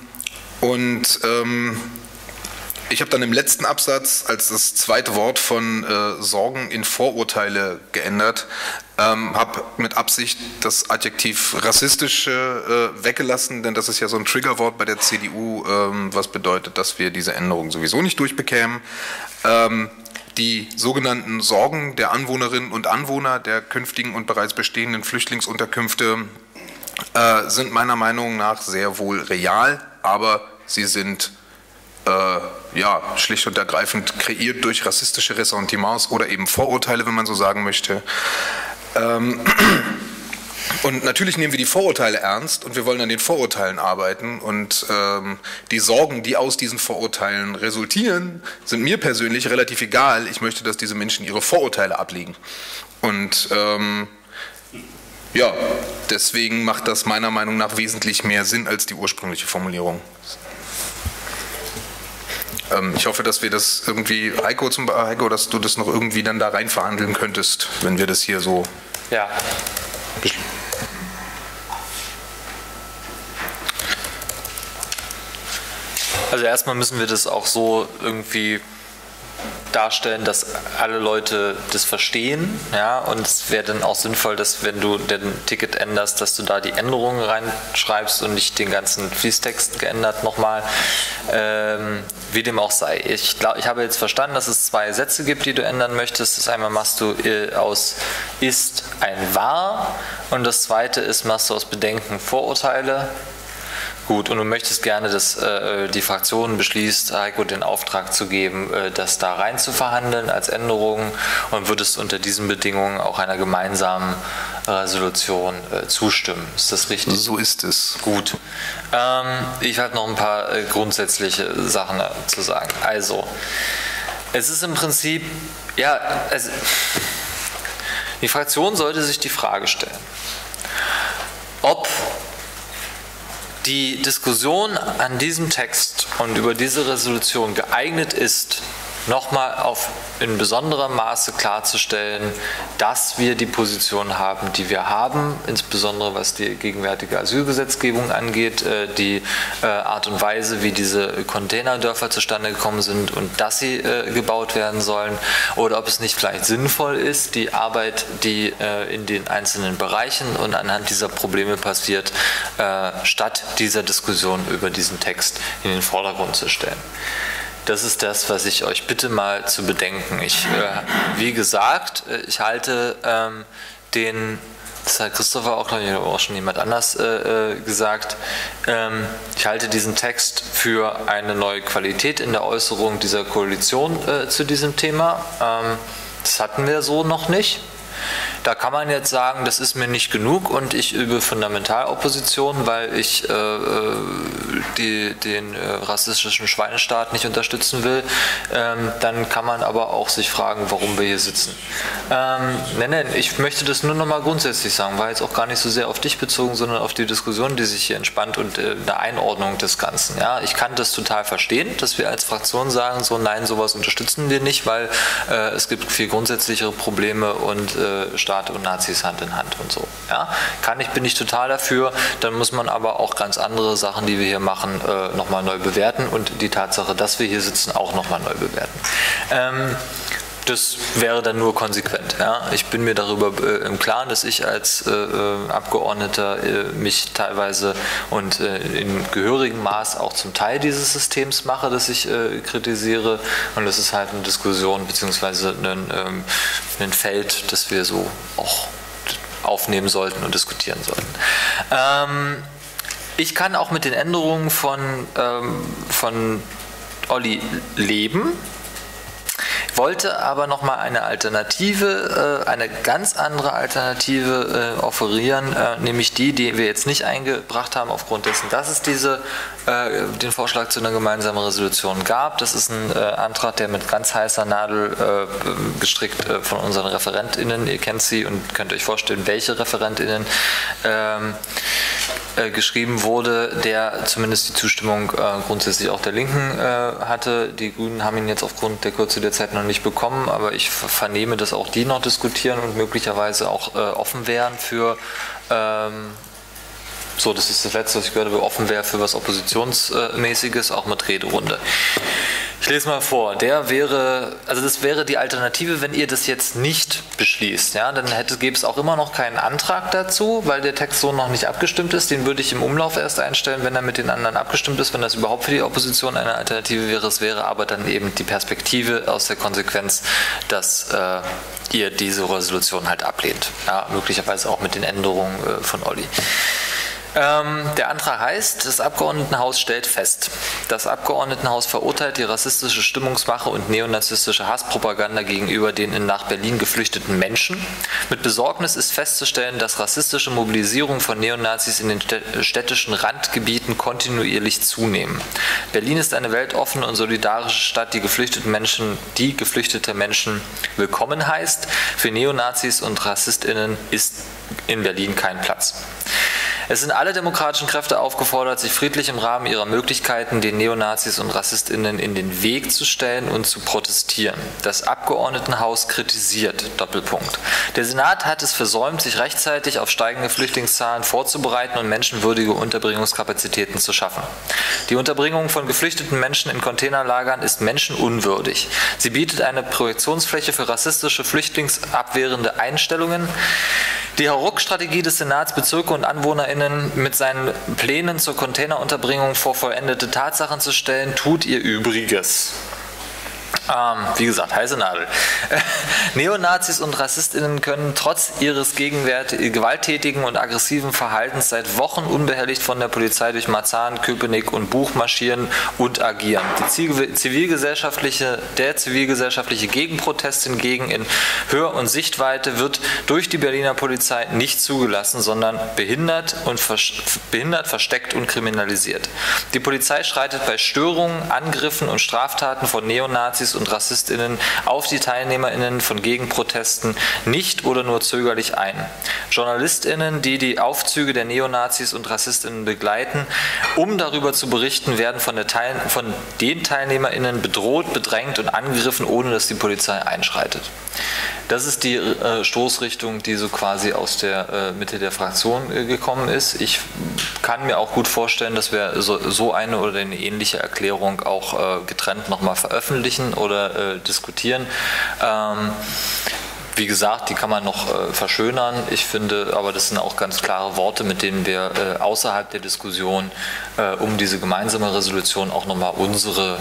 und ähm, ich habe dann im letzten Absatz als das zweite Wort von äh, Sorgen in Vorurteile geändert, ähm, habe mit Absicht das Adjektiv rassistische äh, weggelassen, denn das ist ja so ein Triggerwort bei der CDU, ähm, was bedeutet, dass wir diese Änderung sowieso nicht durchbekämen. Ähm, die sogenannten Sorgen der Anwohnerinnen und Anwohner der künftigen und bereits bestehenden Flüchtlingsunterkünfte äh, sind meiner Meinung nach sehr wohl real, aber sie sind äh, ja, schlicht und ergreifend kreiert durch rassistische Ressentiments oder eben Vorurteile, wenn man so sagen möchte. Ähm, <clears throat> und natürlich nehmen wir die Vorurteile ernst und wir wollen an den Vorurteilen arbeiten. Und ähm, die Sorgen, die aus diesen Vorurteilen resultieren, sind mir persönlich relativ egal. Ich möchte, dass diese Menschen ihre Vorurteile ablegen. Und ähm, ja, deswegen macht das meiner Meinung nach wesentlich mehr Sinn als die ursprüngliche Formulierung. Ähm, ich hoffe, dass wir das irgendwie, Heiko, zum, Heiko, dass du das noch irgendwie dann da rein verhandeln könntest, wenn wir das hier so. Ja. Also erstmal müssen wir das auch so irgendwie darstellen, dass alle Leute das verstehen. Ja, und es wäre dann auch sinnvoll, dass wenn du den Ticket änderst, dass du da die Änderungen reinschreibst und nicht den ganzen Fließtext geändert nochmal. Ähm, wie dem auch sei. Ich, glaub, ich habe jetzt verstanden, dass es zwei Sätze gibt, die du ändern möchtest. Das einmal machst du äh, aus ist ein war und das zweite ist machst du aus Bedenken Vorurteile Gut, und du möchtest gerne, dass äh, die Fraktion beschließt, Heiko den Auftrag zu geben, äh, das da rein zu verhandeln als Änderung und würdest unter diesen Bedingungen auch einer gemeinsamen Resolution äh, zustimmen. Ist das richtig? So ist es. Gut. Ähm, ich habe noch ein paar äh, grundsätzliche Sachen zu sagen. Also, es ist im Prinzip, ja, also, die Fraktion sollte sich die Frage stellen, ob die Diskussion an diesem Text und über diese Resolution geeignet ist, nochmal auf in besonderem Maße klarzustellen, dass wir die Position haben, die wir haben, insbesondere was die gegenwärtige Asylgesetzgebung angeht, äh, die äh, Art und Weise, wie diese Containerdörfer zustande gekommen sind und dass sie äh, gebaut werden sollen, oder ob es nicht vielleicht sinnvoll ist, die Arbeit, die in den einzelnen Bereichen und anhand dieser Probleme passiert, statt dieser Diskussion über diesen Text in den Vordergrund zu stellen. Das ist das, was ich euch bitte mal zu bedenken. Ich, äh, wie gesagt, äh, ich halte ähm, den, das hat Christopher auch, glaube ich, auch schon jemand anders äh, äh, gesagt, ähm, ich halte diesen Text für eine neue Qualität in der Äußerung dieser Koalition äh, zu diesem Thema. Ähm, das hatten wir so noch nicht. Da kann man jetzt sagen, das ist mir nicht genug und ich übe Fundamentalopposition, weil ich äh, äh, die, den äh, rassistischen Schweinestaat nicht unterstützen will. Ähm, dann kann man aber auch sich fragen, warum wir hier sitzen. Ähm, nein, nein, ich möchte das nur noch mal grundsätzlich sagen, war jetzt auch gar nicht so sehr auf dich bezogen, sondern auf die Diskussion, die sich hier entspannt und äh, eine Einordnung des Ganzen. Ja, ich kann das total verstehen, dass wir als Fraktion sagen, so nein, sowas unterstützen wir nicht, weil äh, es gibt viel grundsätzlichere Probleme und äh, Staat und Nazis Hand in Hand und so. Ja? Kann ich, bin ich total dafür. Dann muss man aber auch ganz andere Sachen, die wir hier machen, äh, nochmal neu bewerten und die Tatsache, dass wir hier sitzen, auch nochmal neu bewerten. Ähm, das wäre dann nur konsequent. Ja. Ich bin mir darüber äh, im Klaren, dass ich als äh, äh Abgeordneter äh, mich teilweise und äh, in gehörigem Maß auch zum Teil dieses Systems mache, das ich äh, kritisiere. Und das ist halt eine Diskussion bzw. Ein, ähm, ein Feld, das wir so auch aufnehmen sollten und diskutieren sollten. Ähm, ich kann auch mit den Änderungen von, ähm, von Olli leben wollte aber nochmal eine Alternative, äh, eine ganz andere Alternative äh, offerieren, äh, nämlich die, die wir jetzt nicht eingebracht haben, aufgrund dessen, dass es diese, den Vorschlag zu einer gemeinsamen Resolution gab. Das ist ein Antrag, der mit ganz heißer Nadel gestrickt von unseren ReferentInnen, ihr kennt sie und könnt euch vorstellen, welche ReferentInnen ähm, äh, geschrieben wurde, der zumindest die Zustimmung äh, grundsätzlich auch der Linken äh, hatte. Die Grünen haben ihn jetzt aufgrund der Kürze der Zeit noch nicht bekommen, aber ich vernehme, dass auch die noch diskutieren und möglicherweise auch äh, offen wären für ähm, so, das ist das Letzte, was ich gehört habe, offen wäre für was Oppositionsmäßiges, auch mit Rederunde. Ich lese mal vor. Der wäre, also das wäre die Alternative, wenn ihr das jetzt nicht beschließt. Ja, dann hätte, gäbe es auch immer noch keinen Antrag dazu, weil der Text so noch nicht abgestimmt ist. Den würde ich im Umlauf erst einstellen, wenn er mit den anderen abgestimmt ist, wenn das überhaupt für die Opposition eine Alternative wäre. Es wäre aber dann eben die Perspektive aus der Konsequenz, dass äh, ihr diese Resolution halt ablehnt. Ja, möglicherweise auch mit den Änderungen äh, von Olli. Ähm, der Antrag heißt, das Abgeordnetenhaus stellt fest, das Abgeordnetenhaus verurteilt die rassistische Stimmungsmache und neonazistische Hasspropaganda gegenüber den in nach Berlin geflüchteten Menschen. Mit Besorgnis ist festzustellen, dass rassistische Mobilisierung von Neonazis in den städtischen Randgebieten kontinuierlich zunehmen. Berlin ist eine weltoffene und solidarische Stadt, die geflüchteten Menschen, die geflüchtete Menschen willkommen heißt. Für Neonazis und RassistInnen ist in Berlin kein Platz. Es sind alle demokratischen Kräfte aufgefordert, sich friedlich im Rahmen ihrer Möglichkeiten den Neonazis und Rassistinnen in den Weg zu stellen und zu protestieren. Das Abgeordnetenhaus kritisiert. Doppelpunkt. Der Senat hat es versäumt, sich rechtzeitig auf steigende Flüchtlingszahlen vorzubereiten und menschenwürdige Unterbringungskapazitäten zu schaffen. Die Unterbringung von geflüchteten Menschen in Containerlagern ist menschenunwürdig. Sie bietet eine Projektionsfläche für rassistische, flüchtlingsabwehrende Einstellungen. Die Hauruck-Strategie des Senats, Bezirke und AnwohnerInnen mit seinen Plänen zur Containerunterbringung vor vollendete Tatsachen zu stellen, tut ihr Übriges. Ähm, wie gesagt, heiße Nadel. <laughs> Neonazis und RassistInnen können trotz ihres gewalttätigen und aggressiven Verhaltens seit Wochen unbehelligt von der Polizei durch Marzahn, Köpenick und Buch marschieren und agieren. Zivilgesellschaftliche, der zivilgesellschaftliche Gegenprotest hingegen in Hör- und Sichtweite wird durch die Berliner Polizei nicht zugelassen, sondern behindert, und behindert, versteckt und kriminalisiert. Die Polizei schreitet bei Störungen, Angriffen und Straftaten von Neonazis und RassistInnen auf die TeilnehmerInnen von Gegenprotesten nicht oder nur zögerlich ein. JournalistInnen, die die Aufzüge der Neonazis und RassistInnen begleiten, um darüber zu berichten, werden von, Teil von den TeilnehmerInnen bedroht, bedrängt und angegriffen, ohne dass die Polizei einschreitet. Das ist die äh, Stoßrichtung, die so quasi aus der äh, Mitte der Fraktion äh, gekommen ist. Ich kann mir auch gut vorstellen, dass wir so, so eine oder eine ähnliche Erklärung auch äh, getrennt nochmal veröffentlichen oder äh, diskutieren. Ähm, wie gesagt, die kann man noch äh, verschönern. Ich finde, aber das sind auch ganz klare Worte, mit denen wir äh, außerhalb der Diskussion äh, um diese gemeinsame Resolution auch nochmal unsere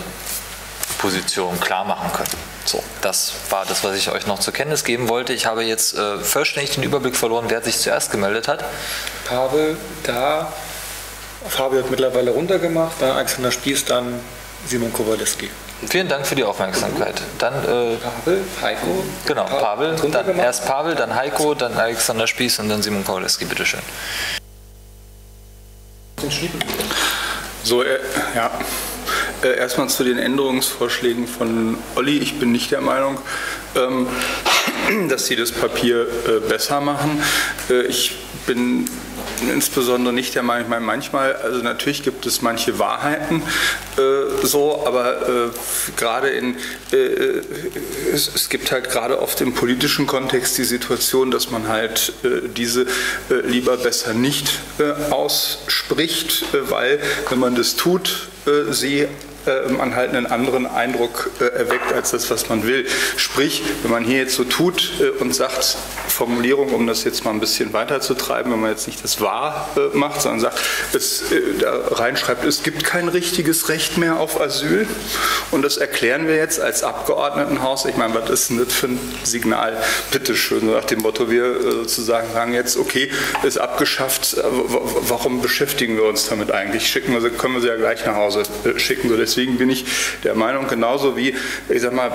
Position klar machen können. So, das war das, was ich euch noch zur Kenntnis geben wollte. Ich habe jetzt äh, vollständig den Überblick verloren, wer sich zuerst gemeldet hat. Pavel, da. Fabio hat mittlerweile runtergemacht, dann Alexander Spieß, dann Simon Kowaleski. Vielen Dank für die Aufmerksamkeit. Dann äh, Pavel, Heiko. Genau, Pavel, dann erst Pavel, dann Heiko, dann Alexander Spieß und dann Simon Kowaleski, bitteschön. So, äh, ja. Äh, erstmal zu den Änderungsvorschlägen von Olli. Ich bin nicht der Meinung, ähm, <clears throat> dass sie das Papier äh, besser machen. Äh, ich bin insbesondere nicht der Meinung, ich meine, manchmal, also natürlich gibt es manche Wahrheiten äh, so, aber äh, gerade in, äh, äh es, es, gibt halt gerade oft im politischen Kontext die Situation, dass man halt äh, diese äh, lieber besser nicht ausspricht, weil wenn man das tut, sie man halt einen anderen Eindruck erweckt als das, was man will. Sprich, wenn man hier jetzt so tut und sagt, Formulierung, um das jetzt mal ein bisschen weiterzutreiben, wenn man jetzt nicht das wahr äh, macht, sondern sagt, es äh, da reinschreibt, es gibt kein richtiges Recht mehr auf Asyl. Und das erklären wir jetzt als Abgeordnetenhaus. Ich meine, was ist denn das für ein Signal? Bitte schön, nach dem Motto, wir äh, sozusagen sagen jetzt, okay, ist abgeschafft, äh, warum beschäftigen wir uns damit eigentlich? Schicken wir, können wir sie ja gleich nach Hause äh, schicken. So, deswegen bin ich der Meinung, genauso wie, ich sag mal,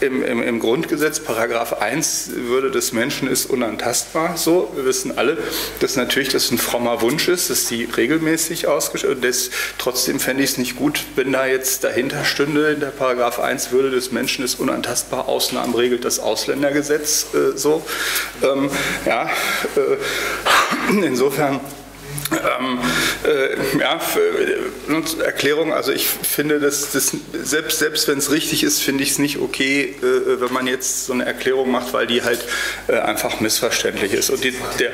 im, im, im Grundgesetz, Paragraph 1, Würde des Menschen ist unantastbar. So, wir wissen alle, dass natürlich das ein frommer Wunsch ist, dass die regelmäßig ausgestellt ist. Trotzdem fände ich es nicht gut, wenn da jetzt dahinter stünde, in der Paragraph 1, Würde des Menschen ist unantastbar, Ausnahmen regelt das Ausländergesetz äh, so. Ähm, ja, äh, insofern Ähm, äh, ja, für, Erklärung, also ich finde, dass das, selbst, selbst wenn es richtig ist, finde ich es nicht okay, äh, wenn man jetzt so eine Erklärung macht, weil die halt äh, einfach missverständlich ist. Und, die, der,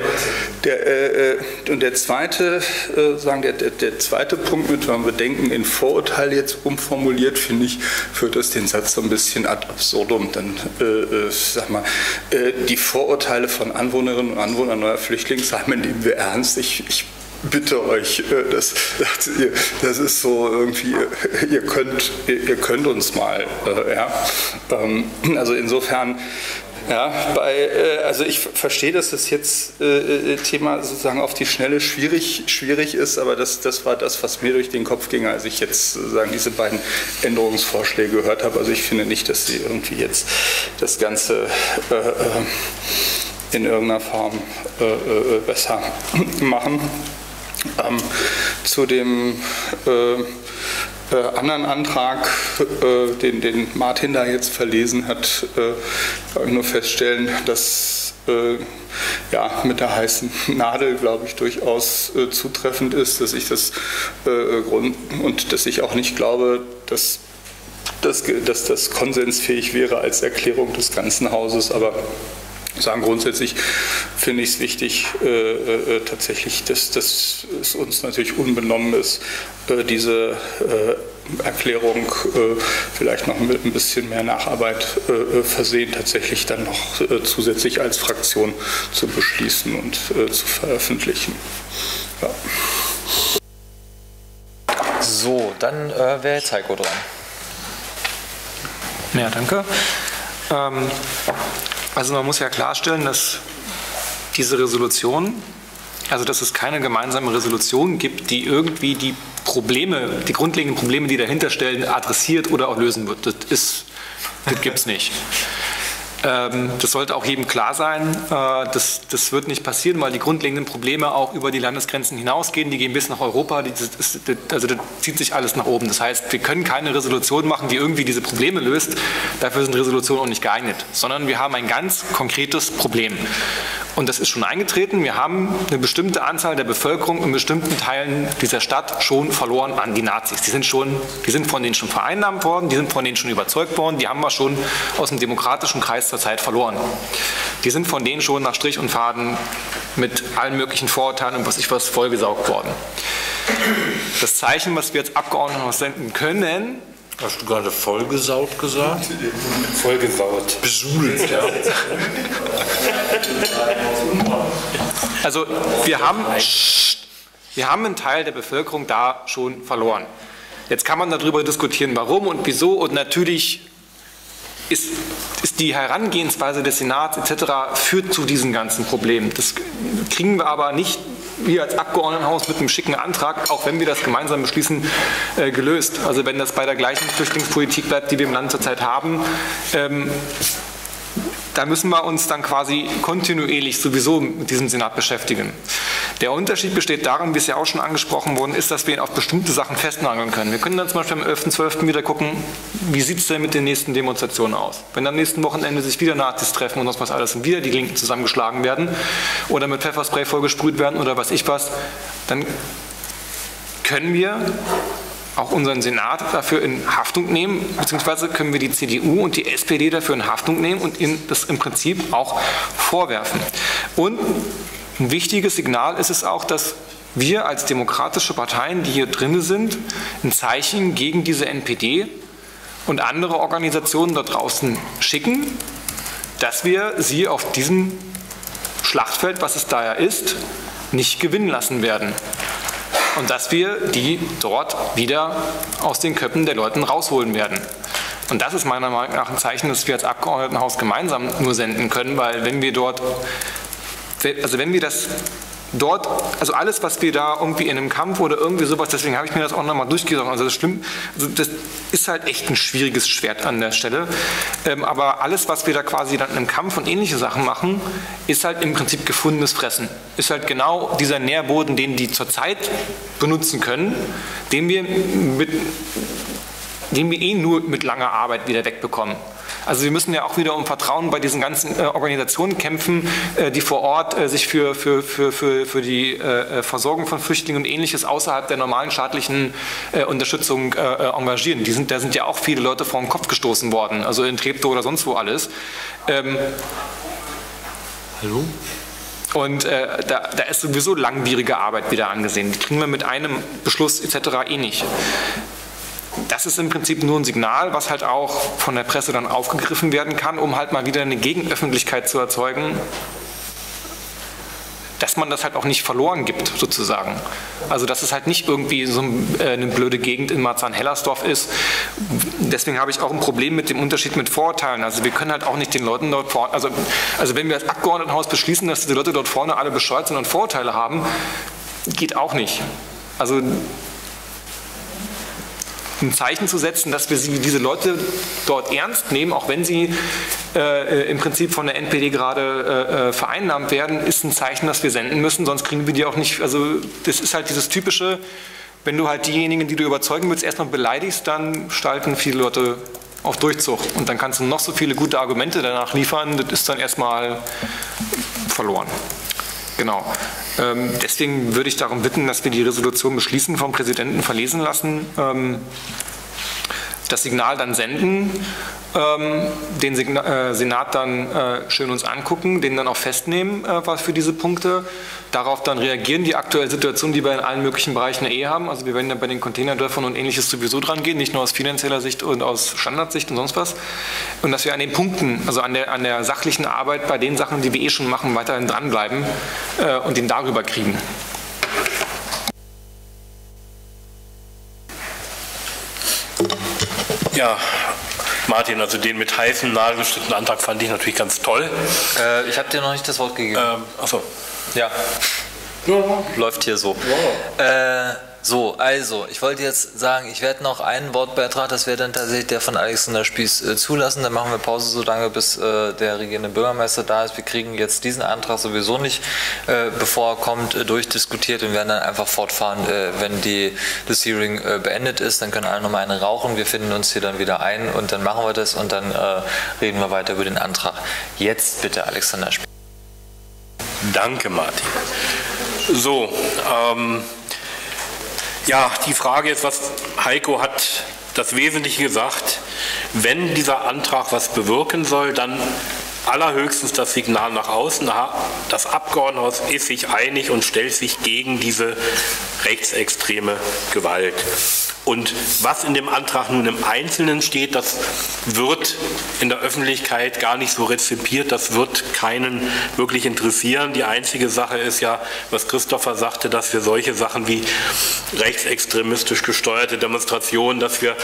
der, äh, äh, und der zweite, äh, sagen, der, der, der, zweite Punkt mit, wenn wir denken, in Vorurteil jetzt umformuliert, finde ich, führt das den Satz so ein bisschen ad absurdum. Dann, sag mal, die Vorurteile von Anwohnerinnen und Anwohnern neuer Flüchtlingsheime nehmen wir ernst. Ich, ich bitte euch, äh, das, das ist so irgendwie, ihr könnt, ihr könnt uns mal. Äh, ja. Ähm, also insofern, ja, bei, äh, also ich verstehe, dass das jetzt Thema sozusagen auf die Schnelle schwierig, schwierig ist, aber das, das war das, was mir durch den Kopf ging, als ich jetzt sozusagen diese beiden Änderungsvorschläge gehört habe. Also ich finde nicht, dass sie irgendwie jetzt das Ganze in irgendeiner Form besser machen. Ähm, zu dem äh, äh, anderen Antrag, äh, den, den Martin da jetzt verlesen hat, äh, nur feststellen, dass äh, ja, mit der heißen Nadel, glaube ich, durchaus äh, zutreffend ist, dass ich das Grund und dass ich auch nicht glaube, dass, dass, dass das konsensfähig wäre als Erklärung des ganzen Hauses, aber sagen, grundsätzlich finde ich es wichtig, äh, äh, tatsächlich, dass, dass es uns natürlich unbenommen ist, äh, diese äh, Erklärung äh, vielleicht noch mit ein bisschen mehr Nacharbeit äh, versehen, tatsächlich dann noch zusätzlich als Fraktion zu beschließen und zu veröffentlichen. Ja. So, dann wäre jetzt Heiko dran. Ja, danke. Ähm, also man muss ja klarstellen, dass diese Resolution, also dass es keine gemeinsame Resolution gibt, die irgendwie die Probleme, die grundlegenden Probleme, die dahinter stellen, adressiert oder auch lösen wird. Das, das gibt es nicht. Ähm, das sollte auch jedem klar sein. Äh, das, das wird nicht passieren, weil die grundlegenden Probleme auch über die Landesgrenzen hinausgehen. Die gehen bis nach Europa. Also das zieht sich alles nach oben. Das heißt, wir können keine Resolution machen, die irgendwie diese Probleme löst. Dafür sind Resolutionen auch nicht geeignet. Sondern wir haben ein ganz konkretes Problem. Und das ist schon eingetreten. Wir haben eine bestimmte Anzahl der Bevölkerung in bestimmten Teilen dieser Stadt schon verloren an die Nazis. Die sind, schon, die sind von denen schon vereinnahmt worden, die sind von denen schon überzeugt worden, die haben wir schon aus dem demokratischen Kreis zurzeit verloren. Die sind von denen schon nach Strich und Faden mit allen möglichen Vorurteilen und was ich was vollgesaugt worden. Das Zeichen, was wir als Abgeordnete senden können, Hast du gerade vollgesaut gesagt? Vollgesaut. Besudelt, ja. Also wir haben, wir haben einen Teil der Bevölkerung da schon verloren. Jetzt kann man darüber diskutieren, warum und wieso und natürlich ist, ist die Herangehensweise des Senats etc. führt zu diesen ganzen Problemen. Das kriegen wir aber nicht wir als Abgeordnetenhaus mit einem schicken Antrag, auch wenn wir das gemeinsam beschließen, äh, gelöst. Also wenn das bei der gleichen Flüchtlingspolitik bleibt, die wir im Land zurzeit haben, ähm, da müssen wir uns dann quasi kontinuierlich sowieso mit diesem Senat beschäftigen. Der Unterschied besteht darin, wie es ja auch schon angesprochen worden ist, dass wir ihn auf bestimmte Sachen festnageln können. Wir können dann zum Beispiel am 11.12. wieder gucken, wie sieht es denn mit den nächsten Demonstrationen aus. Wenn am nächsten Wochenende sich wieder Nazis treffen und sonst was alles und wieder die Linken zusammengeschlagen werden oder mit Pfefferspray vollgesprüht werden oder was ich was, dann können wir auch unseren Senat dafür in Haftung nehmen, beziehungsweise können wir die CDU und die SPD dafür in Haftung nehmen und ihnen das im Prinzip auch vorwerfen. Und ein wichtiges Signal ist es auch, dass wir als demokratische Parteien, die hier drin sind, ein Zeichen gegen diese NPD und andere Organisationen da draußen schicken, dass wir sie auf diesem Schlachtfeld, was es da ja ist, nicht gewinnen lassen werden und dass wir die dort wieder aus den Köpfen der Leuten rausholen werden. Und das ist meiner Meinung nach ein Zeichen, das wir als Abgeordnetenhaus gemeinsam nur senden können, weil wenn wir dort, also wenn wir das dort, also alles, was wir da irgendwie in einem Kampf oder irgendwie sowas, deswegen habe ich mir das auch nochmal durchgesagt. Also das stimmt, also das ist halt echt ein schwieriges Schwert an der Stelle. Ähm, aber alles, was wir da quasi dann einem Kampf und ähnliche Sachen machen, ist halt im Prinzip gefundenes Fressen. Ist halt genau dieser Nährboden, den die zurzeit benutzen können, den wir mit den wir eh nur mit langer Arbeit wieder wegbekommen. Also wir müssen ja auch wieder um Vertrauen bei diesen ganzen äh, Organisationen kämpfen, äh, die vor Ort äh, sich für, für, für, für, für die äh, Versorgung von Flüchtlingen und ähnliches außerhalb der normalen staatlichen äh, Unterstützung äh, engagieren. Die sind, da sind ja auch viele Leute vor den Kopf gestoßen worden, also in Treptow oder sonst wo alles. Ähm, Hallo? Und äh, da, da, ist sowieso langwierige Arbeit wieder angesehen. Die kriegen wir mit einem Beschluss etc. eh nicht das ist im Prinzip nur ein Signal, was halt auch von der Presse dann aufgegriffen werden kann, um halt mal wieder eine Gegenöffentlichkeit zu erzeugen, dass man das halt auch nicht verloren gibt, sozusagen. Also, dass es halt nicht irgendwie so äh, eine blöde Gegend in Marzahn-Hellersdorf ist. Deswegen habe ich auch ein Problem mit dem Unterschied mit Vorurteilen. Also, wir können halt auch nicht den Leuten dort vorne, also, also wenn wir als Abgeordnetenhaus beschließen, dass die Leute dort vorne alle bescheuert sind und Vorurteile haben, geht auch nicht. Also, ein Zeichen zu setzen, dass wir sie, diese Leute dort ernst nehmen, auch wenn sie äh, im Prinzip von der NPD gerade äh, äh, vereinnahmt werden, ist ein Zeichen, das wir senden müssen, sonst kriegen wir die auch nicht, also das ist halt dieses typische, wenn du halt diejenigen, die du überzeugen willst, erstmal beleidigst, dann stalten viele Leute auf Durchzug. Und dann kannst du noch so viele gute Argumente danach liefern, das ist dann erstmal verloren. Genau. Ähm, deswegen würde ich darum bitten, dass wir die Resolution beschließen, vom Präsidenten verlesen lassen. Ähm, das Signal dann senden, ähm, den Signa äh, Senat dann äh, schön uns angucken, den dann auch festnehmen äh, für diese Punkte, darauf dann reagieren, die aktuelle Situation, die wir in allen möglichen Bereichen eh haben. Also wir werden ja bei den Containerdörfern und ähnliches sowieso dran gehen, nicht nur aus finanzieller Sicht und aus Standardsicht und sonst was. Und dass wir an den Punkten, also an der, an der sachlichen Arbeit bei den Sachen, die wir eh schon machen, weiterhin dranbleiben äh, und den darüber kriegen. Ja, Martin, also den mit heißen Nadel gestrickten Antrag fand ich natürlich ganz toll. Äh, ich habe dir noch nicht das Wort gegeben. Ähm, achso. Ja. Läuft hier so. Ja. Äh, so, also, ich wollte jetzt sagen, ich werde noch einen Wortbeitrag, das wäre dann tatsächlich der von Alexander Spieß äh, zulassen. Dann machen wir Pause so lange, bis äh, der regierende Bürgermeister da ist. Wir kriegen jetzt diesen Antrag sowieso nicht, äh, bevor er kommt, äh, durchdiskutiert und werden dann einfach fortfahren, äh, wenn die, das Hearing äh, beendet ist. Dann können alle nochmal eine rauchen. Wir finden uns hier dann wieder ein und dann machen wir das und dann reden wir weiter über den Antrag. Jetzt bitte Alexander Spieß. Danke, Martin. So, ähm, ja, die Frage ist, was Heiko hat das Wesentliche gesagt. Wenn dieser Antrag was bewirken soll, dann allerhöchstens das Signal nach außen, das Abgeordnetenhaus ist sich einig und stellt sich gegen diese rechtsextreme Gewalt. Und was in dem Antrag nun im Einzelnen steht, das wird in der Öffentlichkeit gar nicht so rezipiert, das wird keinen wirklich interessieren. Die einzige Sache ist ja, was Christopher sagte, dass wir solche Sachen wie rechtsextremistisch gesteuerte Demonstrationen, dass wir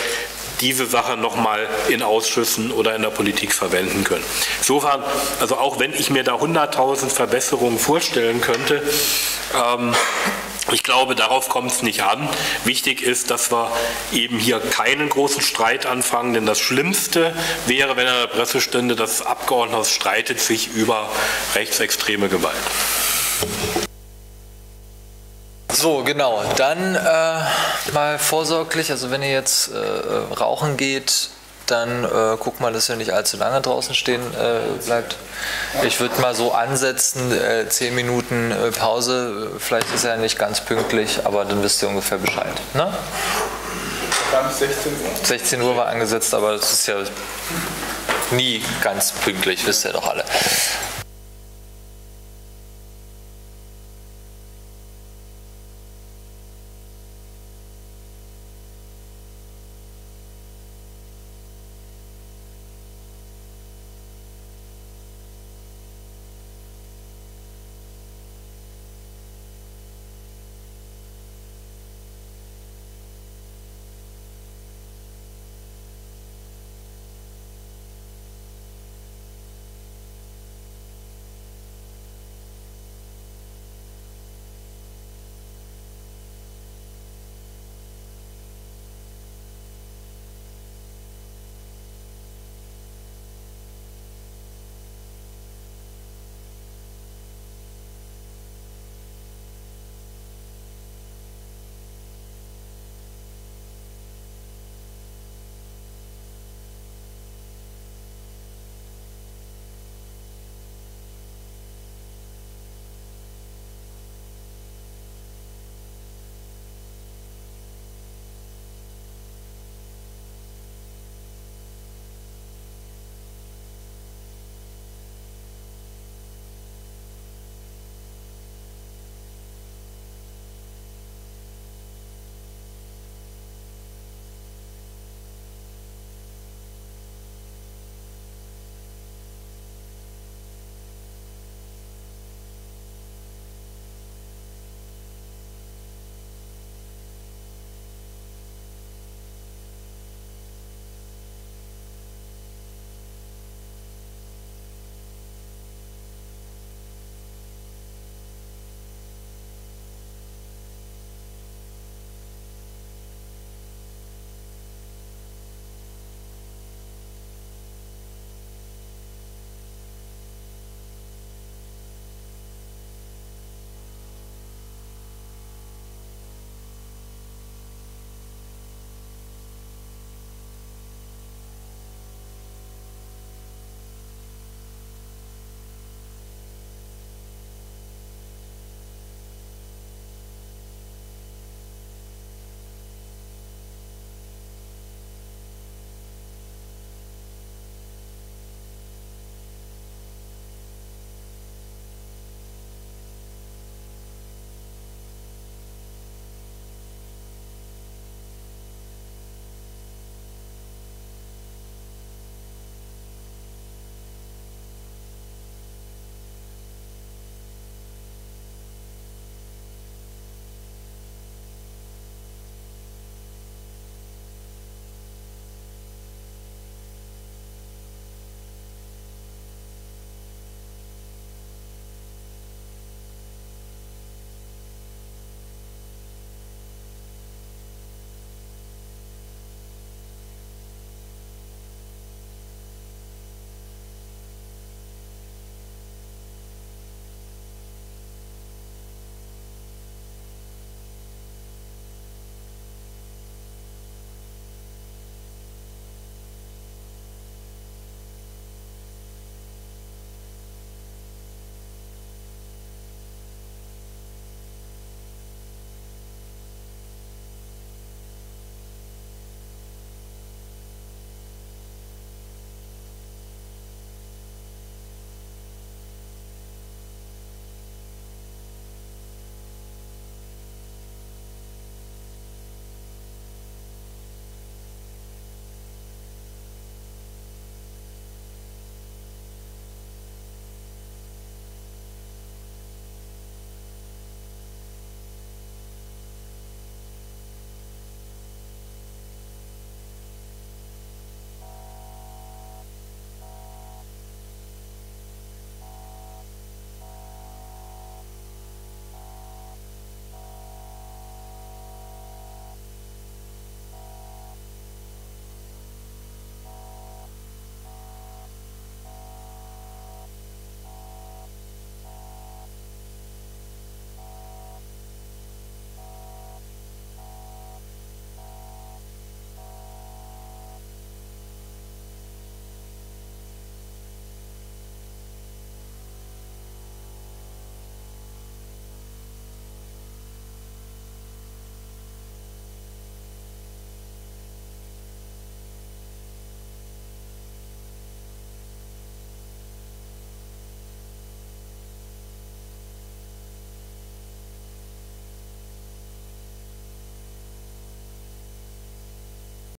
diese Sache nochmal in Ausschüssen oder in der Politik verwenden können. Insofern, also auch wenn ich mir da 100.000 Verbesserungen vorstellen könnte, ähm, ich glaube, darauf kommt es nicht an. Wichtig ist, dass wir eben hier keinen großen Streit anfangen, denn das Schlimmste wäre, wenn in der Presse stünde, das Abgeordnetenhaus streitet sich über rechtsextreme Gewalt. So, genau. Dann äh, mal vorsorglich, also wenn ihr jetzt äh, rauchen geht, dann äh, guck mal, dass ihr nicht allzu lange draußen stehen äh, bleibt. Ich würde mal so ansetzen, äh, 10 Minuten äh, Pause. Vielleicht ist er nicht ganz pünktlich, aber dann wisst ihr ungefähr Bescheid. Ne? 16 Uhr. 16 Uhr war angesetzt, aber das ist ja nie ganz pünktlich, wisst ihr doch alle.